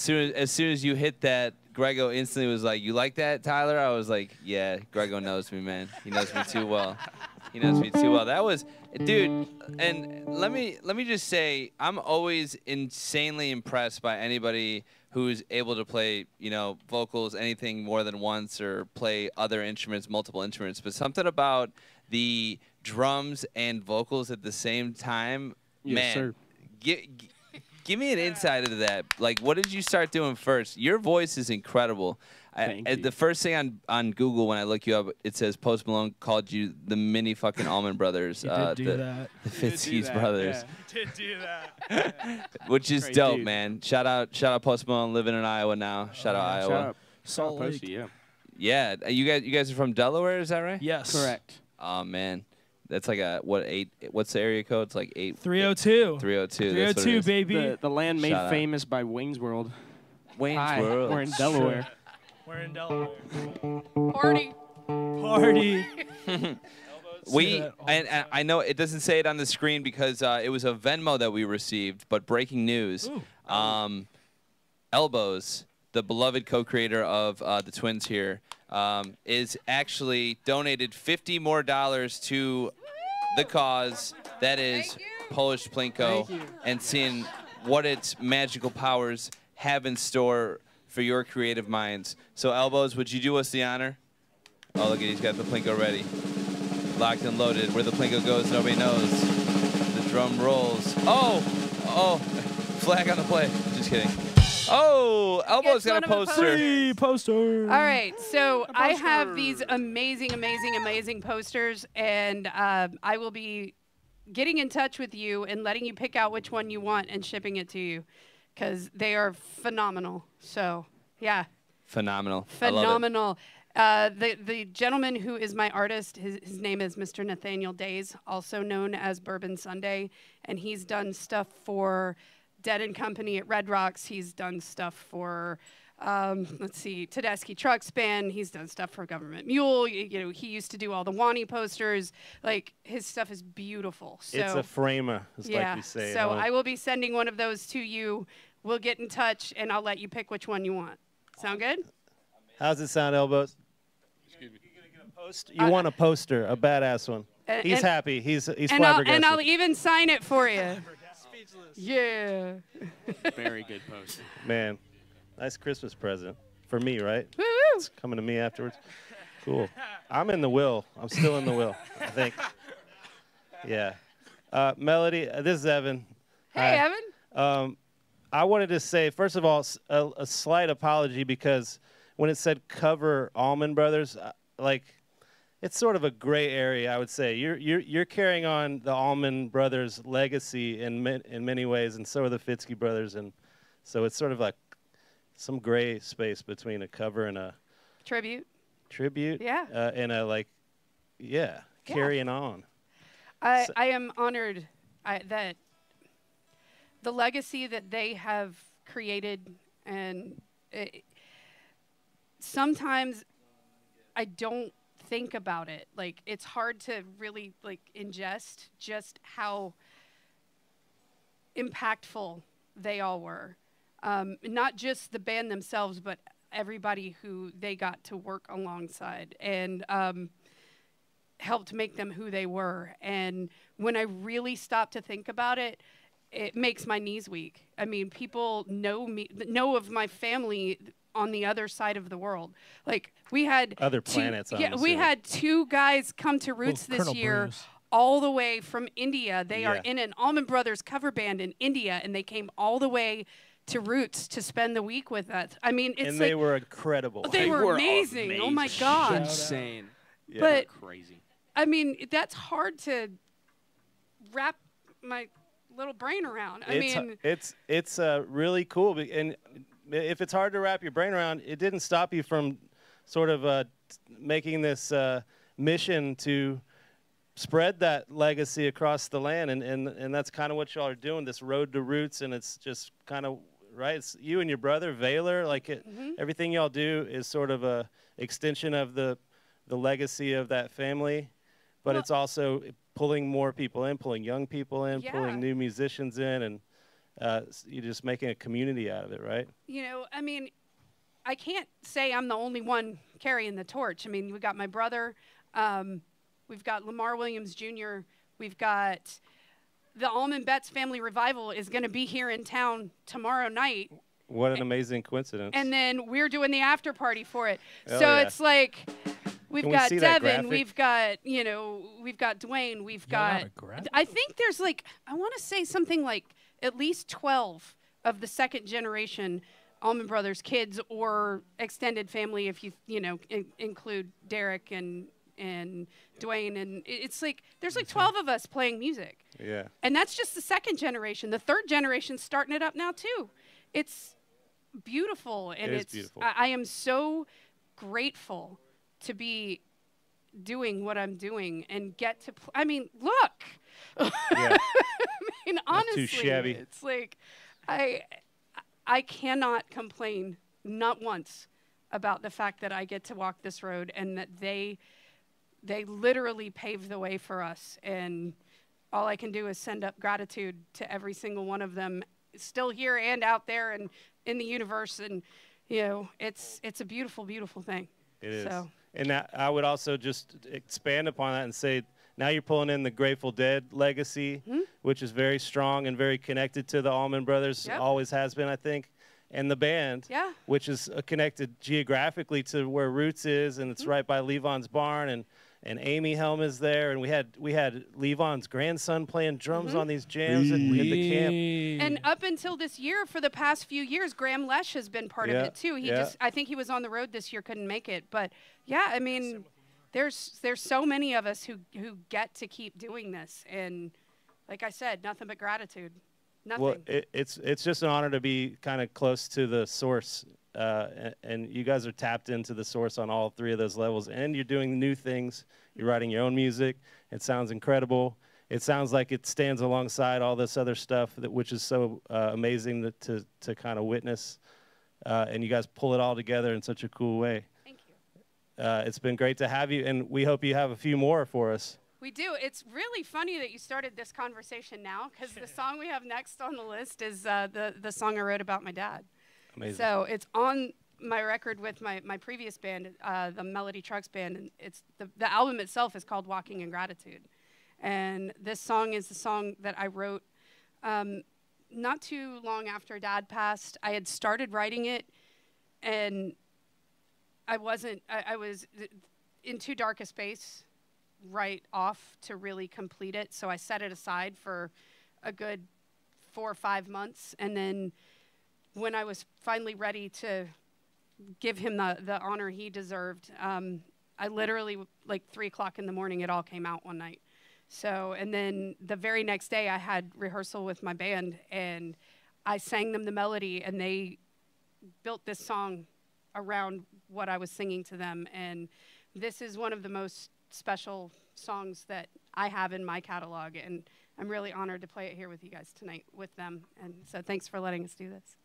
Soon as soon as you hit that, Grego instantly was like, "You like that, Tyler?" I was like, "Yeah, Grego knows me, man. He knows me too well. He knows me too well." That was, dude. And let me let me just say, I'm always insanely impressed by anybody who's able to play, you know, vocals, anything more than once, or play other instruments, multiple instruments. But something about the drums and vocals at the same time, Yes, man, sir. gi- give me an insight into that. Like, what did you start doing first? Your voice is incredible. Thank uh, you. The first thing on, on Google when I look you up, it says Post Malone called you the mini fucking Allman Brothers. He uh, did do the, that. the Did do Fitzkees that, brothers, yeah. Did do that. which is Great dope, dude. man. Shout out, shout out Post Malone, living in Iowa now. Shout out yeah. Iowa. Shout out, Salt Lake. Posty, yeah. Yeah, you guys, you guys are from Delaware, is that right? Yes. Correct. Oh man, that's like a what eight? What's the area code? It's like eight. 302. 302. That's what it 302, baby. The, the land made Shout out. famous by Wayne's World. Wayne's Hi, World. We're in Delaware. We're in Delaware. Party. Party. We and, and I know it doesn't say it on the screen because uh, it was a Venmo that we received, but breaking news. Um, Elbows, the beloved co-creator of uh, the Twins here, um, is actually donated 50 more dollars to the cause that is Polish Plinko and seeing what its magical powers have in store for your creative minds. So Elbows, would you do us the honor? Oh, look at he's got the Plinko ready. Locked and loaded. Where the Plinko goes, nobody knows. The drum rolls. Oh! Oh! Flag on the play. Just kidding. Oh! Elbows Gets got a one of the poster. Free poster. All right, so I have these amazing, amazing, amazing posters, and uh, I will be getting in touch with you and letting you pick out which one you want and shipping it to you, because they are phenomenal. So, yeah, Phenomenal. I love it. phenomenal. Uh, the the gentleman who is my artist, his, his name is Mr. Nathaniel Days, also known as Bourbon Sunday, and he's done stuff for Dead and Company at Red Rocks. He's done stuff for um, let's see, Tedeschi Trucks Band. He's done stuff for Government Mule. You, you know, he used to do all the Wani posters. Like his stuff is beautiful. So it's a framer, is yeah. like we say. so huh? I will be sending one of those to you. We'll get in touch, and I'll let you pick which one you want. Sound good? How's it sound, elbows? Excuse me. Post. You want a poster, a badass one. And- He's and- happy. He's he's and I'll, and I'll even sign it for you. Yeah. Very good post. Man, nice Christmas present for me, right? Woo! It's coming to me afterwards. Cool. I'm in the will. I'm still in the will. I think. Yeah. Uh, Melody, uh, this is Evan. Hey, Hi. Evan. Um, I wanted to say, first of all, a slight apology because when it said cover Allman Brothers, uh, like it's sort of a gray area. I would say you're you're you're carrying on the Allman Brothers legacy in ma- in many ways, and so are the Fitzkee brothers, and so it's sort of like some gray space between a cover and a Tribute. tribute. Yeah. Uh, and a like, yeah, Yeah. carrying on. I, So- I am honored I, that the legacy that they have created, and it, sometimes I don't think about it. Like it's hard to really like ingest just how impactful they all were. Um, not just the band themselves, but everybody who they got to work alongside. And um, helped make them who they were. And when I really stop to think about it, it makes my knees weak. I mean, people know me, know of my family on the other side of the world. Like we had Other planets, I'm yeah, we had two guys come to Roots this Colonel year. Bruce. All the way from India. They are in an Allman Brothers cover band in India, and they came all the way to Roots to spend the week with us. I mean, it's and like they were incredible. they were amazing. Oh my God. Insane. Yeah. But Crazy. I mean, that's hard to wrap my little brain around. I it's mean, it's it's uh, really cool, and if it's hard to wrap your brain around, it didn't stop you from sort of uh, making this uh, mission to spread that legacy across the land, and and and that's kind of what y'all are doing. This road to roots, and it's just kind of right. It's you and your brother Vaylor. Like it, Mm-hmm. everything y'all do is sort of a extension of the the legacy of that family, but Well- it's also pulling more people in, pulling young people in, Yeah. pulling new musicians in, and uh, you're just making a community out of it, right? you know, I mean, I can't say I'm the only one carrying the torch. I mean, we got my brother, um, we've got Lamar Williams Jr., we've got the Allman Betts Family Revival is going to be here in town tomorrow night. What an amazing coincidence. and then we're doing the after party for it. Hell so yeah. it's like we've Can we got see Devon, we've got you know, we've got Duane, we've Y'all got got. I think there's like I want to say something like at least 12 of the second generation Allman Brothers kids or extended family, if you you know in, include Derek and and Duane, and it's like there's like mm-hmm. 12 of us playing music. Yeah. And that's just the second generation. The third generation's starting it up now too. It's beautiful, and it's beautiful. I, I am so grateful to be doing what I'm doing and get to. Pl- I mean, look. Yeah. I mean, honestly, it's like I I cannot complain not once about the fact that I get to walk this road and that they they literally paved the way for us. And all I can do is send up gratitude to every single one of them still here and out there and in the universe. And you know it's it's a beautiful beautiful thing. It is. so. And that, I would also just expand upon that and say now you're pulling in the Grateful Dead legacy, Hmm? which is very strong and very connected to the Allman Brothers. Yep. Always has been, I think. And the band, Yeah. which is uh, connected geographically to where Roots is, and it's Hmm? right by Levon's barn, and and Amy Helm is there, and we had we had Levon's grandson playing drums Mhm. on these jams at, at the camp. And up until this year, for the past few years, Grahame Lesh has been part Yeah, of it too. He yeah. just, I think he was on the road this year, couldn't make it. But yeah, I mean, there's there's so many of us who who get to keep doing this, and like I said, nothing but gratitude. Nothing. Well, it, it's it's just an honor to be kind of close to the source, uh, and, and you guys are tapped into the source on all three of those levels, and you're doing new things. You're writing your own music. It sounds incredible. It sounds like it stands alongside all this other stuff, that, which is so uh, amazing to to, to kind of witness. Uh, and you guys pull it all together in such a cool way. Thank you. Uh, it's been great to have you, and we hope you have a few more for us. We do. It's really funny that you started this conversation now because the song we have next on the list is uh, the the song I wrote about my dad. Amazing. So it's on my record with my, my previous band, uh, the Melody Trucks band, and it's the the album itself is called Walking in Gratitude, and this song is the song that I wrote. Um, not too long after Dad passed, I had started writing it, and I wasn't. I, I was in too dark a space right off to really complete it. So I set it aside for a good four or five months. And then when I was finally ready to give him the, the honor he deserved, um, I literally, like three o'clock in the morning, it all came out one night. So, and then the very next day, I had rehearsal with my band and I sang them the melody, and they built this song around what I was singing to them. And this is one of the most special songs that I have in my catalog. And I'm really honored to play it here with you guys tonight with them. And so thanks for letting us do this.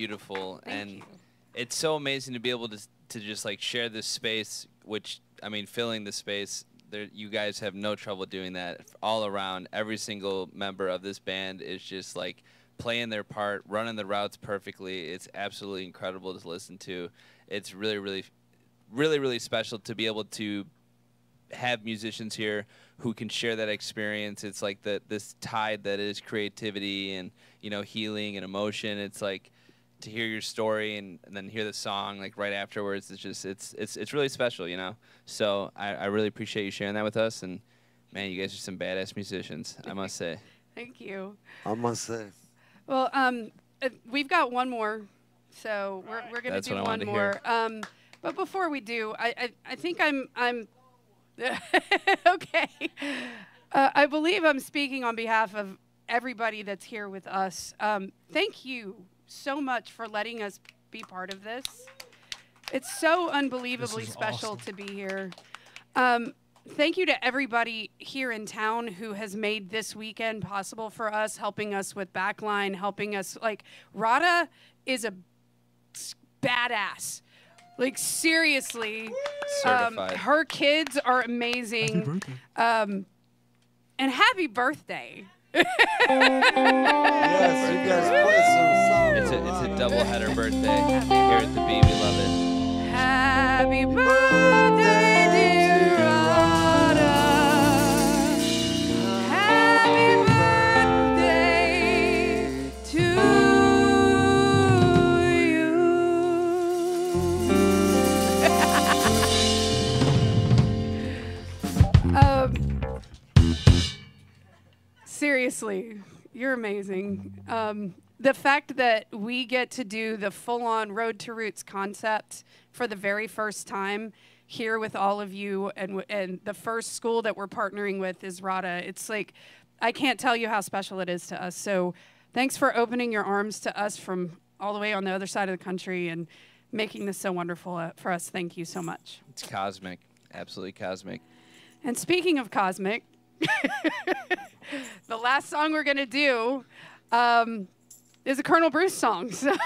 Beautiful and it's so amazing to be able to to just like share this space which I mean filling the space there you guys have no trouble doing that all around every single member of this band is just like playing their part running the routes perfectly it's absolutely incredible to listen to it's really really really really special to be able to have musicians here who can share that experience. It's like the this tide that is creativity and you know healing and emotion. It's like to hear your story and, and then hear the song like right afterwards. It's just it's it's it's really special, you know. So I, I really appreciate you sharing that with us. And man, you guys are some badass musicians, I must say. Thank you. I must say. Well, um, uh, we've got one more, so we're, we're gonna That's do what I one wanted to more. hear. Um, but before we do, I, I, I think I'm I'm okay. Uh, I believe I'm speaking on behalf of everybody that's here with us. Um, thank you so much for letting us be part of this. It's so unbelievably special awesome. to be here. Um, thank you to everybody here in town who has made this weekend possible for us, helping us with backline, helping us. Like, Rada is a badass. Like, seriously. Um, her kids are amazing. Um, and happy birthday. Yes, you guys play some It's a it's a double header birthday here at the B. We love it. Happy birthday, seriously, you're amazing. Um, the fact that we get to do the full on Road to Roots concept for the very first time here with all of you, and, and the first school that we're partnering with is RADA. It's like, I can't tell you how special it is to us. So thanks for opening your arms to us from all the way on the other side of the country and making this so wonderful uh, for us. Thank you so much. It's cosmic, absolutely cosmic. And speaking of cosmic, the last song we're gonna do um, is a Colonel Bruce song. So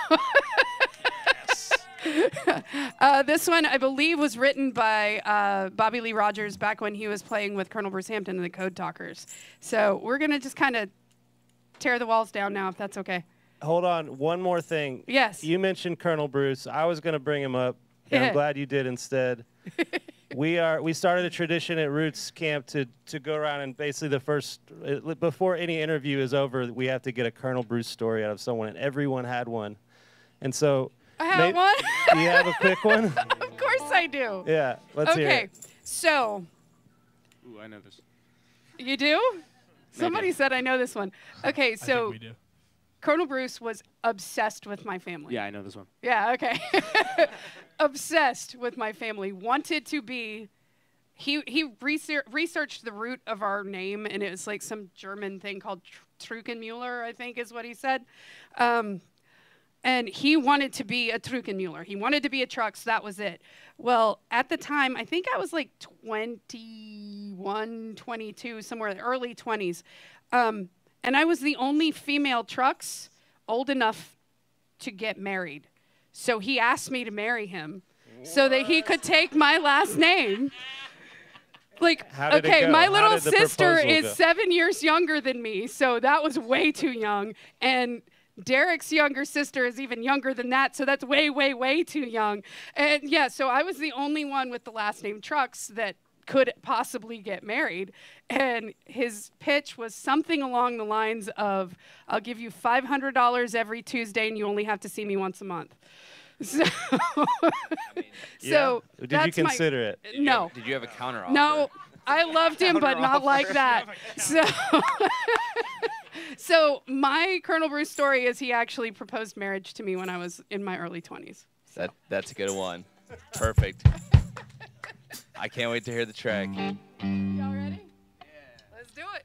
uh, this one, I believe, was written by uh, Bobby Lee Rodgers back when he was playing with Colonel Bruce Hampton and the Code Talkers. So we're gonna just kind of tear the walls down now, if that's okay. Hold on, one more thing. Yes. You mentioned Colonel Bruce. I was going to bring him up, and Yeah. I'm glad you did instead. We are we started a tradition at Roots Camp to to go around and basically the first uh, before any interview is over, we have to get a Colonel Bruce story out of someone, and everyone had one. And so, I have may- one. do you have a quick one? of course I do. Yeah, let's hear okay, so Ooh, I know this. you do? Somebody said I know this one. Okay, so we do. Colonel Bruce was obsessed with my family. Yeah, I know this one. Yeah, okay. obsessed with my family. Wanted to be. He he research, researched the root of our name, and it was like some German thing called Tr- Trukenmuller, I think is what he said. Um, and he wanted to be a Trukenmuller. He wanted to be a truck, so that was it. Well, at the time, I think I was like 21, 22, somewhere in the early 20s. Um, and I was the only female trucks old enough to get married. So he asked me to marry him so that he could take my last name. Like, How did it okay, my little sister is go? seven years younger than me, so that was way too young. And Derek's younger sister is even younger than that, so that's way, way, way too young. And yeah, so I was the only one with the last name Trucks that could possibly get married. And his pitch was something along the lines of I'll give you $500 every Tuesday, and you only have to see me once a month. So, so Did you that's my- consider it? No. Did you have a counter offer? No, I loved him, but not like that. So, so my Colonel Bruce story is he actually proposed marriage to me when I was in my early 20s. That that's a good one. Perfect. I can't wait to hear the track. Mm-hmm. Y'all ready? Let's do it.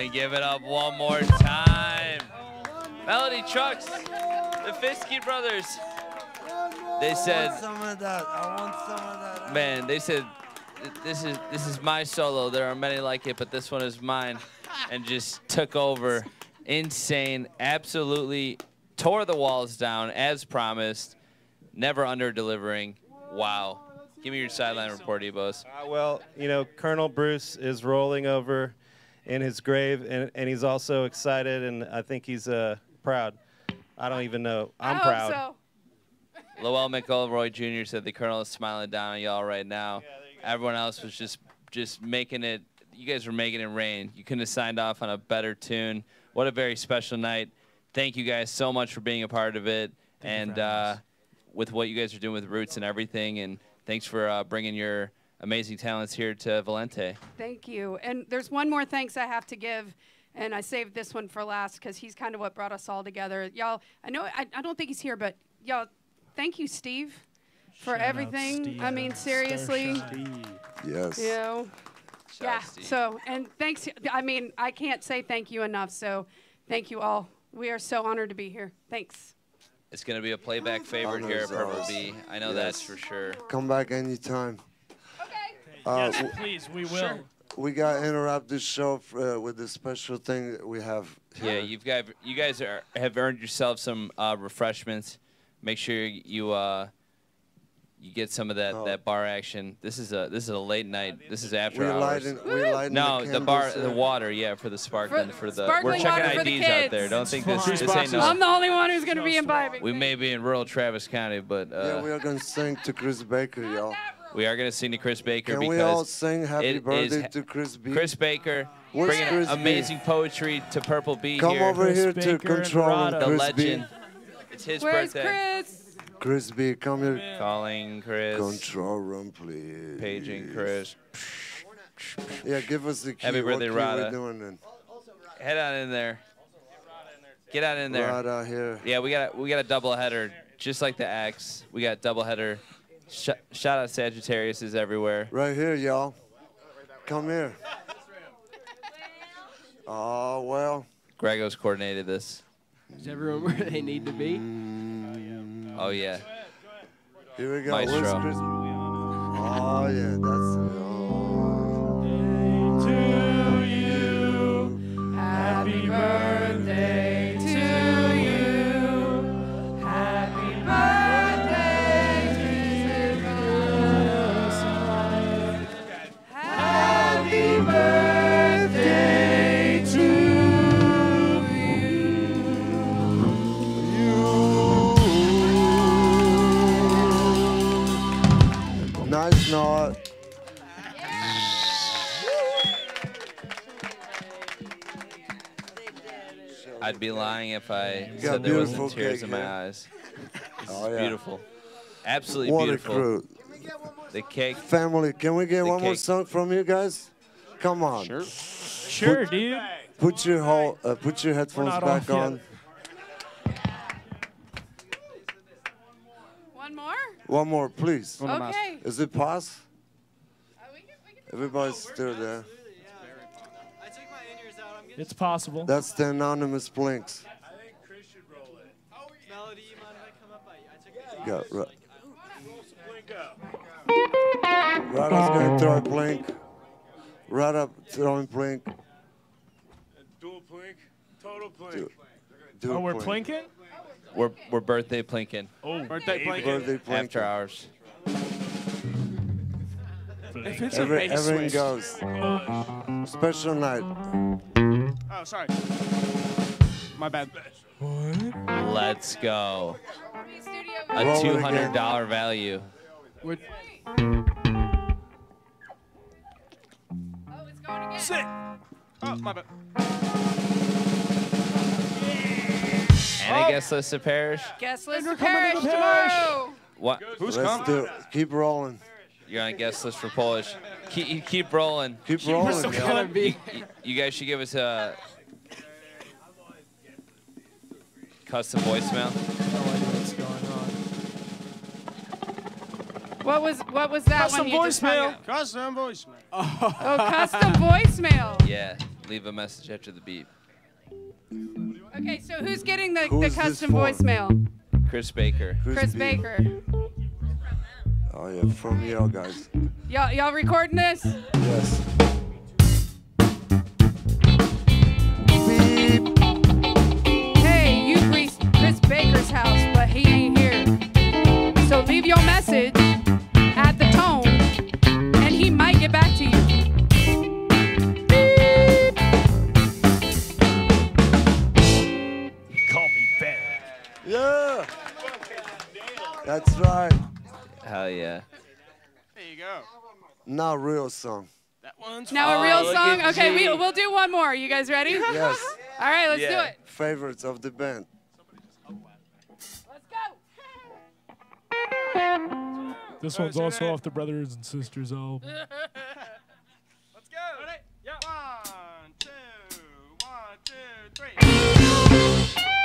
And give it up one more time. Melody Trucks, the Fitzkee Brothers. They said, some of that. I want some of that. man, they said, this is this is my solo. There are many like it, but this one is mine, and just took over. Insane, absolutely tore the walls down as promised. Never under delivering. Wow. Give me your sideline report, Ebos. Uh, well, you know, Colonel Bruce is rolling over in his grave, and, and he's also excited, and I think he's uh, proud. I don't even know. I'm I hope proud. so. Lowell McElroy Jr. said the Colonel is smiling down on y'all right now. Everyone else was just just making it. You guys were making it rain. You couldn't have signed off on a better tune. What a very special night. Thank you guys so much for being a part of it, and uh, with what you guys are doing with Roots and everything. And thanks for uh, bringing your amazing talents here to Volente. Thank you. And there's one more thanks I have to give, and I saved this one for last because he's kind of what brought us all together. Y'all, I know I, I don't think he's here, but y'all, thank you, Steve, for Shout out everything. I mean, seriously. shine. Yes. You know, Shout yeah. out, Steve. So, and thanks. I mean, I can't say thank you enough. So, thank you all. We are so honored to be here. Thanks. It's gonna be a playback favorite here at Honors Purple ours. Bee. I know Yes. that's for sure. Come back anytime. Uh, Yes, please, we will. we got to interrupt this show f- uh, with the special thing that we have. Yeah, here. you've got you guys are have earned yourself some uh, refreshments. Make sure you uh, you get some of that, Oh. that bar action. This is a this is a late night. This is after we hours. lighting, we lighting no, the, the, bar, candles the water, yeah, for the sparkling, for, the. We're sparkling checking water for the IDs out there. Don't think this, this ain't no. I'm the only one who's going to be imbibing. We may be in rural Travis County, but Yeah, uh, we are gonna sing to Chris Baker, y'all. We are gonna sing to Chris Baker Can we all because sing Happy it is Birthday ha- to Chris B? Chris Baker Where's bringing Chris B? amazing poetry to Purple Bee Come here. over Chris here to Baker and control the Chris legend. It's his Where's birthday. Chris? B. Chris B, come here. Calling Chris. Control room, please. Paging Chris. Yeah, give us the key. Happy what birthday, key Rada. we doing then? Head on in there. Get out in there. Rada here. Yeah, we got we got a double header, just like the Axe. We got double header. Sh- shout out Sagittarius is everywhere. Right here, y'all. Come here. Oh, well. Gregos coordinated this. Is everyone where they need to be? Mm. Oh yeah. Here we go. Maestro. Oh, yeah, that's it. Oh. Happy birthday Nice note. I'd be lying if I said there wasn't tears cake in my here. eyes. This Oh, is yeah. beautiful. Absolutely What a beautiful. crew. The cake. Family, can we get The one more song from you guys? Come on. sure, sure, dude. Put your whole, uh, put your headphones back on. yet. on. One more? One more, please. Okay. Is it pause? Uh, we can- we can do Everybody's still there. It's possible. That's the anonymous blinks. Got right. Rada's gonna throw a blink. Rada throwing blink. Dual plink, total plink. Do, do oh, we're blink. plinking? We're we're birthday plinking Oh, Birthday play. Birthday blink. after hours. If it's Every, a everything switch. goes. Special night. Oh, sorry. My bad. Let's go. A Roll it two again. hundred dollar value. We're, Oh, it's going again. sit. Oh, my bad. And a oh. guest list to parish. Guest list we're of to the parish. tomorrow. What? Who's Let's coming? do it. Keep rolling. You're on a guest list for Polish. Keep you keep rolling. Keep rolling. It's yo. gonna. You, you guys should give us a custom voicemail. no idea what's going on. What was what was that Custom one you just hung voicemail. Custom voicemail. Oh, custom voicemail. Yeah, leave a message after the beep. Okay, so who's getting the, Who the is this custom for? voicemail? Chris Baker. Chris B. Baker. Oh yeah, from Yale guys. Y'all, y'all recording this? Yes. Hey, you've reached Chris Baker's house, but he ain't here. So leave your message That's right. Hell yeah. There you go. Now real song. That one's Now a real song? Okay, we, we'll do one more. You guys ready? Yes. All right, let's do it. Favorites of the band. Let's go. This one's say also off the Brothers and Sisters album. Let's go. Ready? Yeah. One, two, one, two, three.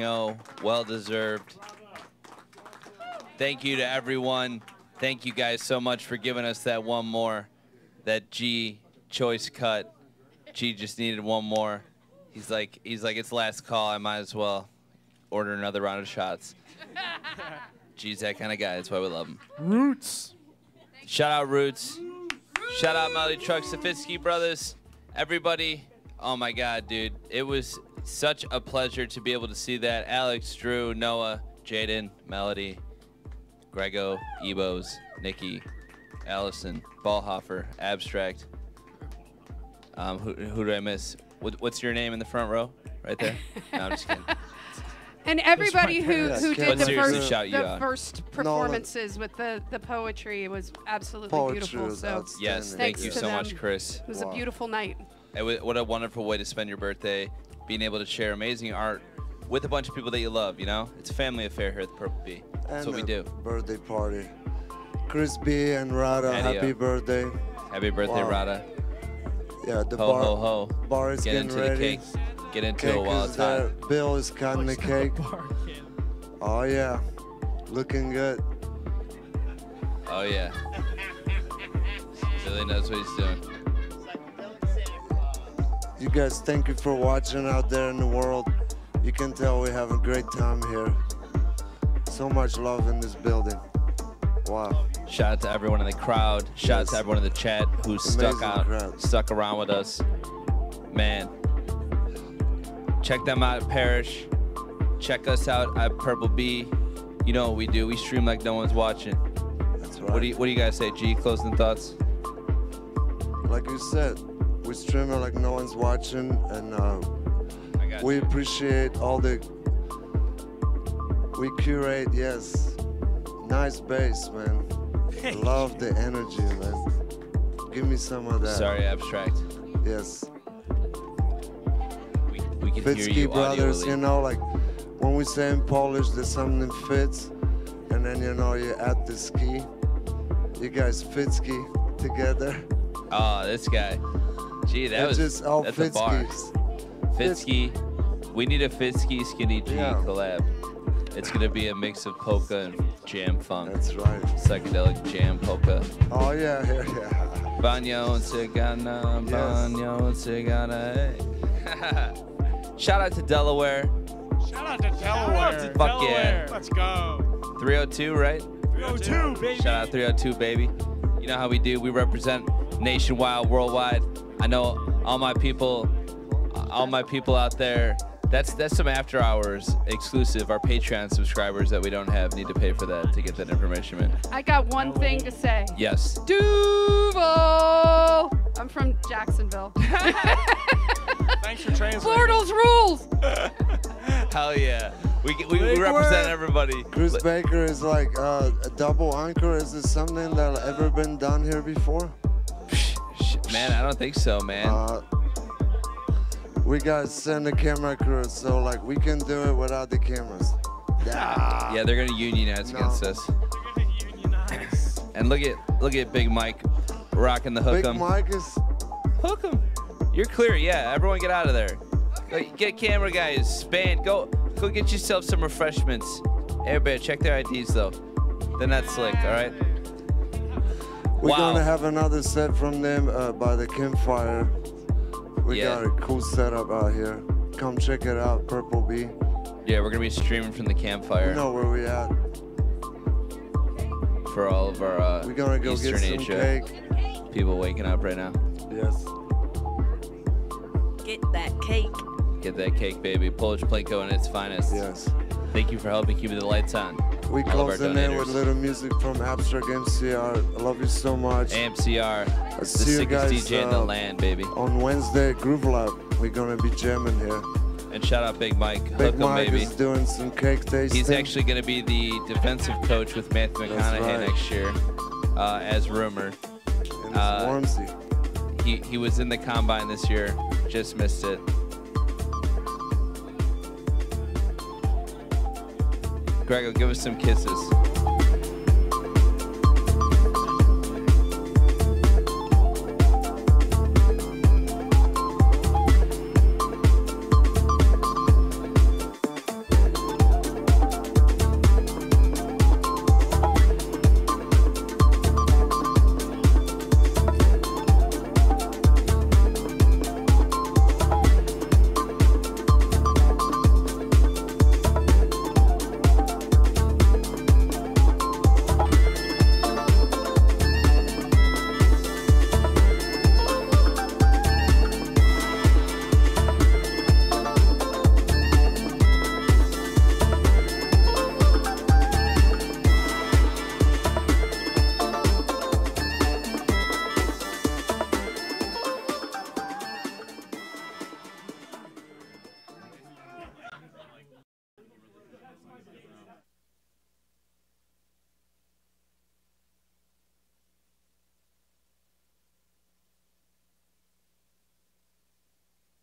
0. Well deserved. Thank you to everyone. Thank you guys so much for giving us that one more, that G choice cut. G just needed one more. He's like, he's like, it's last call. I might as well order another round of shots. G's that kind of guy. That's why we love him. Roots. Shout out Roots. Shout out Molly Truck, Safitsky Brothers, everybody. Oh my God, dude, it was such a pleasure to be able to see that. Alex, Drew, Noah, Jaden, Melody, Grego, Ebos, Nikki, Allison, Ballhofer, Abstract. Um, who, who did I miss? What, what's your name in the front row? Right there? No, I'm just kidding. And everybody who, who did the first, shout you the first performances with the, the poetry was absolutely Poetry beautiful. was So. Yes, thank you to so much. Chris. it was Wow. a beautiful night. It wa- what a wonderful way to spend your birthday, being able to share amazing art with a bunch of people that you love. You know, it's a family affair here at the Purple Bee. That's And what we do. Birthday party. Chris B and Rada, Howdy, happy birthday. Happy birthday, Wow. Rada. Yeah, the Ho bar, ho ho. bar is Get getting into ready. the cake. Get into Cake it while is it's hot. there. Bill is cutting the cake. Bar. Oh yeah, looking good. Oh yeah. Billy knows what he's doing. You guys, thank you for watching out there in the world. You can tell we have a great time here. So much love in this building. Wow. Shout out to everyone in the crowd. Shout out to everyone in the chat who stuck out, crowd. stuck around with us. Man, check them out at Parish. Check us out at Purple Bee You know what we do. We stream like no one's watching. That's right. What do you What do you guys say? G, closing thoughts. like you said, we stream it like no one's watching, and uh, we appreciate all the. We curate, yes. Nice bass, man. Love the energy, man. Give me some of that. Sorry, abstract. Yes. We, we can hear Fitzky you brothers, you know, like when we say in Polish that something fits, and then you know you add the ski. You guys Fitzky together. Oh, this guy. Gee, that It's was just all that's a bar. Fitzkys. Fitzky. We need a Fitzky Skinny G Yeah. collab. It's gonna be a mix of polka and jam funk. That's right. Psychedelic jam polka. Oh yeah, yeah, yeah. Banyo and Cigana, Yes. Banyo and Cigana. Shout out to Delaware. Shout out to Delaware. Fuck yeah. Let's go. 302, right? 302, baby. Shout out 302, baby. You know how we do. We represent nationwide, worldwide. I know all my people, all my people out there. That's that's some after hours exclusive. Our Patreon subscribers that we don't have need to pay for that to get that information, man. I got one thing to say. Yes. Duval! I'm from Jacksonville. Thanks for translating. Florida's rules! Hell yeah. We, we, we represent word. everybody. Chris Baker is like uh, a double anchor. Is this something that ever been done here before? Man, I don't think so, man. Uh, we gotta send the camera crew, so like we can do it without the cameras. Yeah. yeah, they're gonna unionize No. against us. And look at look at Big Mike rocking the hook Big 'em. Mike is. Hook 'em. You're clear. Yeah, everyone get out of there. Go- Get camera guys, band, go go get yourself some refreshments. Everybody, check their IDs though. They're not slick, all right? We're Wow. gonna have another set from them uh, by the campfire. We Yeah. got a cool setup out here. Come check it out, Purple Bee. Yeah, we're gonna be streaming from the campfire You know where we at. for all of our uh, We're gonna go Eastern get some Asia cake. people waking up right now. Yes. Get that cake. Get that cake, baby. Polish Plinko in its finest. Yes. Thank you for helping keep the lights on. We All close the night with little music from Abstract MCR. I love you so much. The see you sickest guys, DJ in the uh, land, baby. On Wednesday, Groove Lab, we're gonna be jamming here. And shout out Big Mike. Big Hook Mike baby. is doing some cake tasting. He's actually going to be the defensive coach with Matthew McConaughey right. next year, uh, as rumored. And it's uh. He he was in the combine this year, just missed it. Grego, give us some kisses.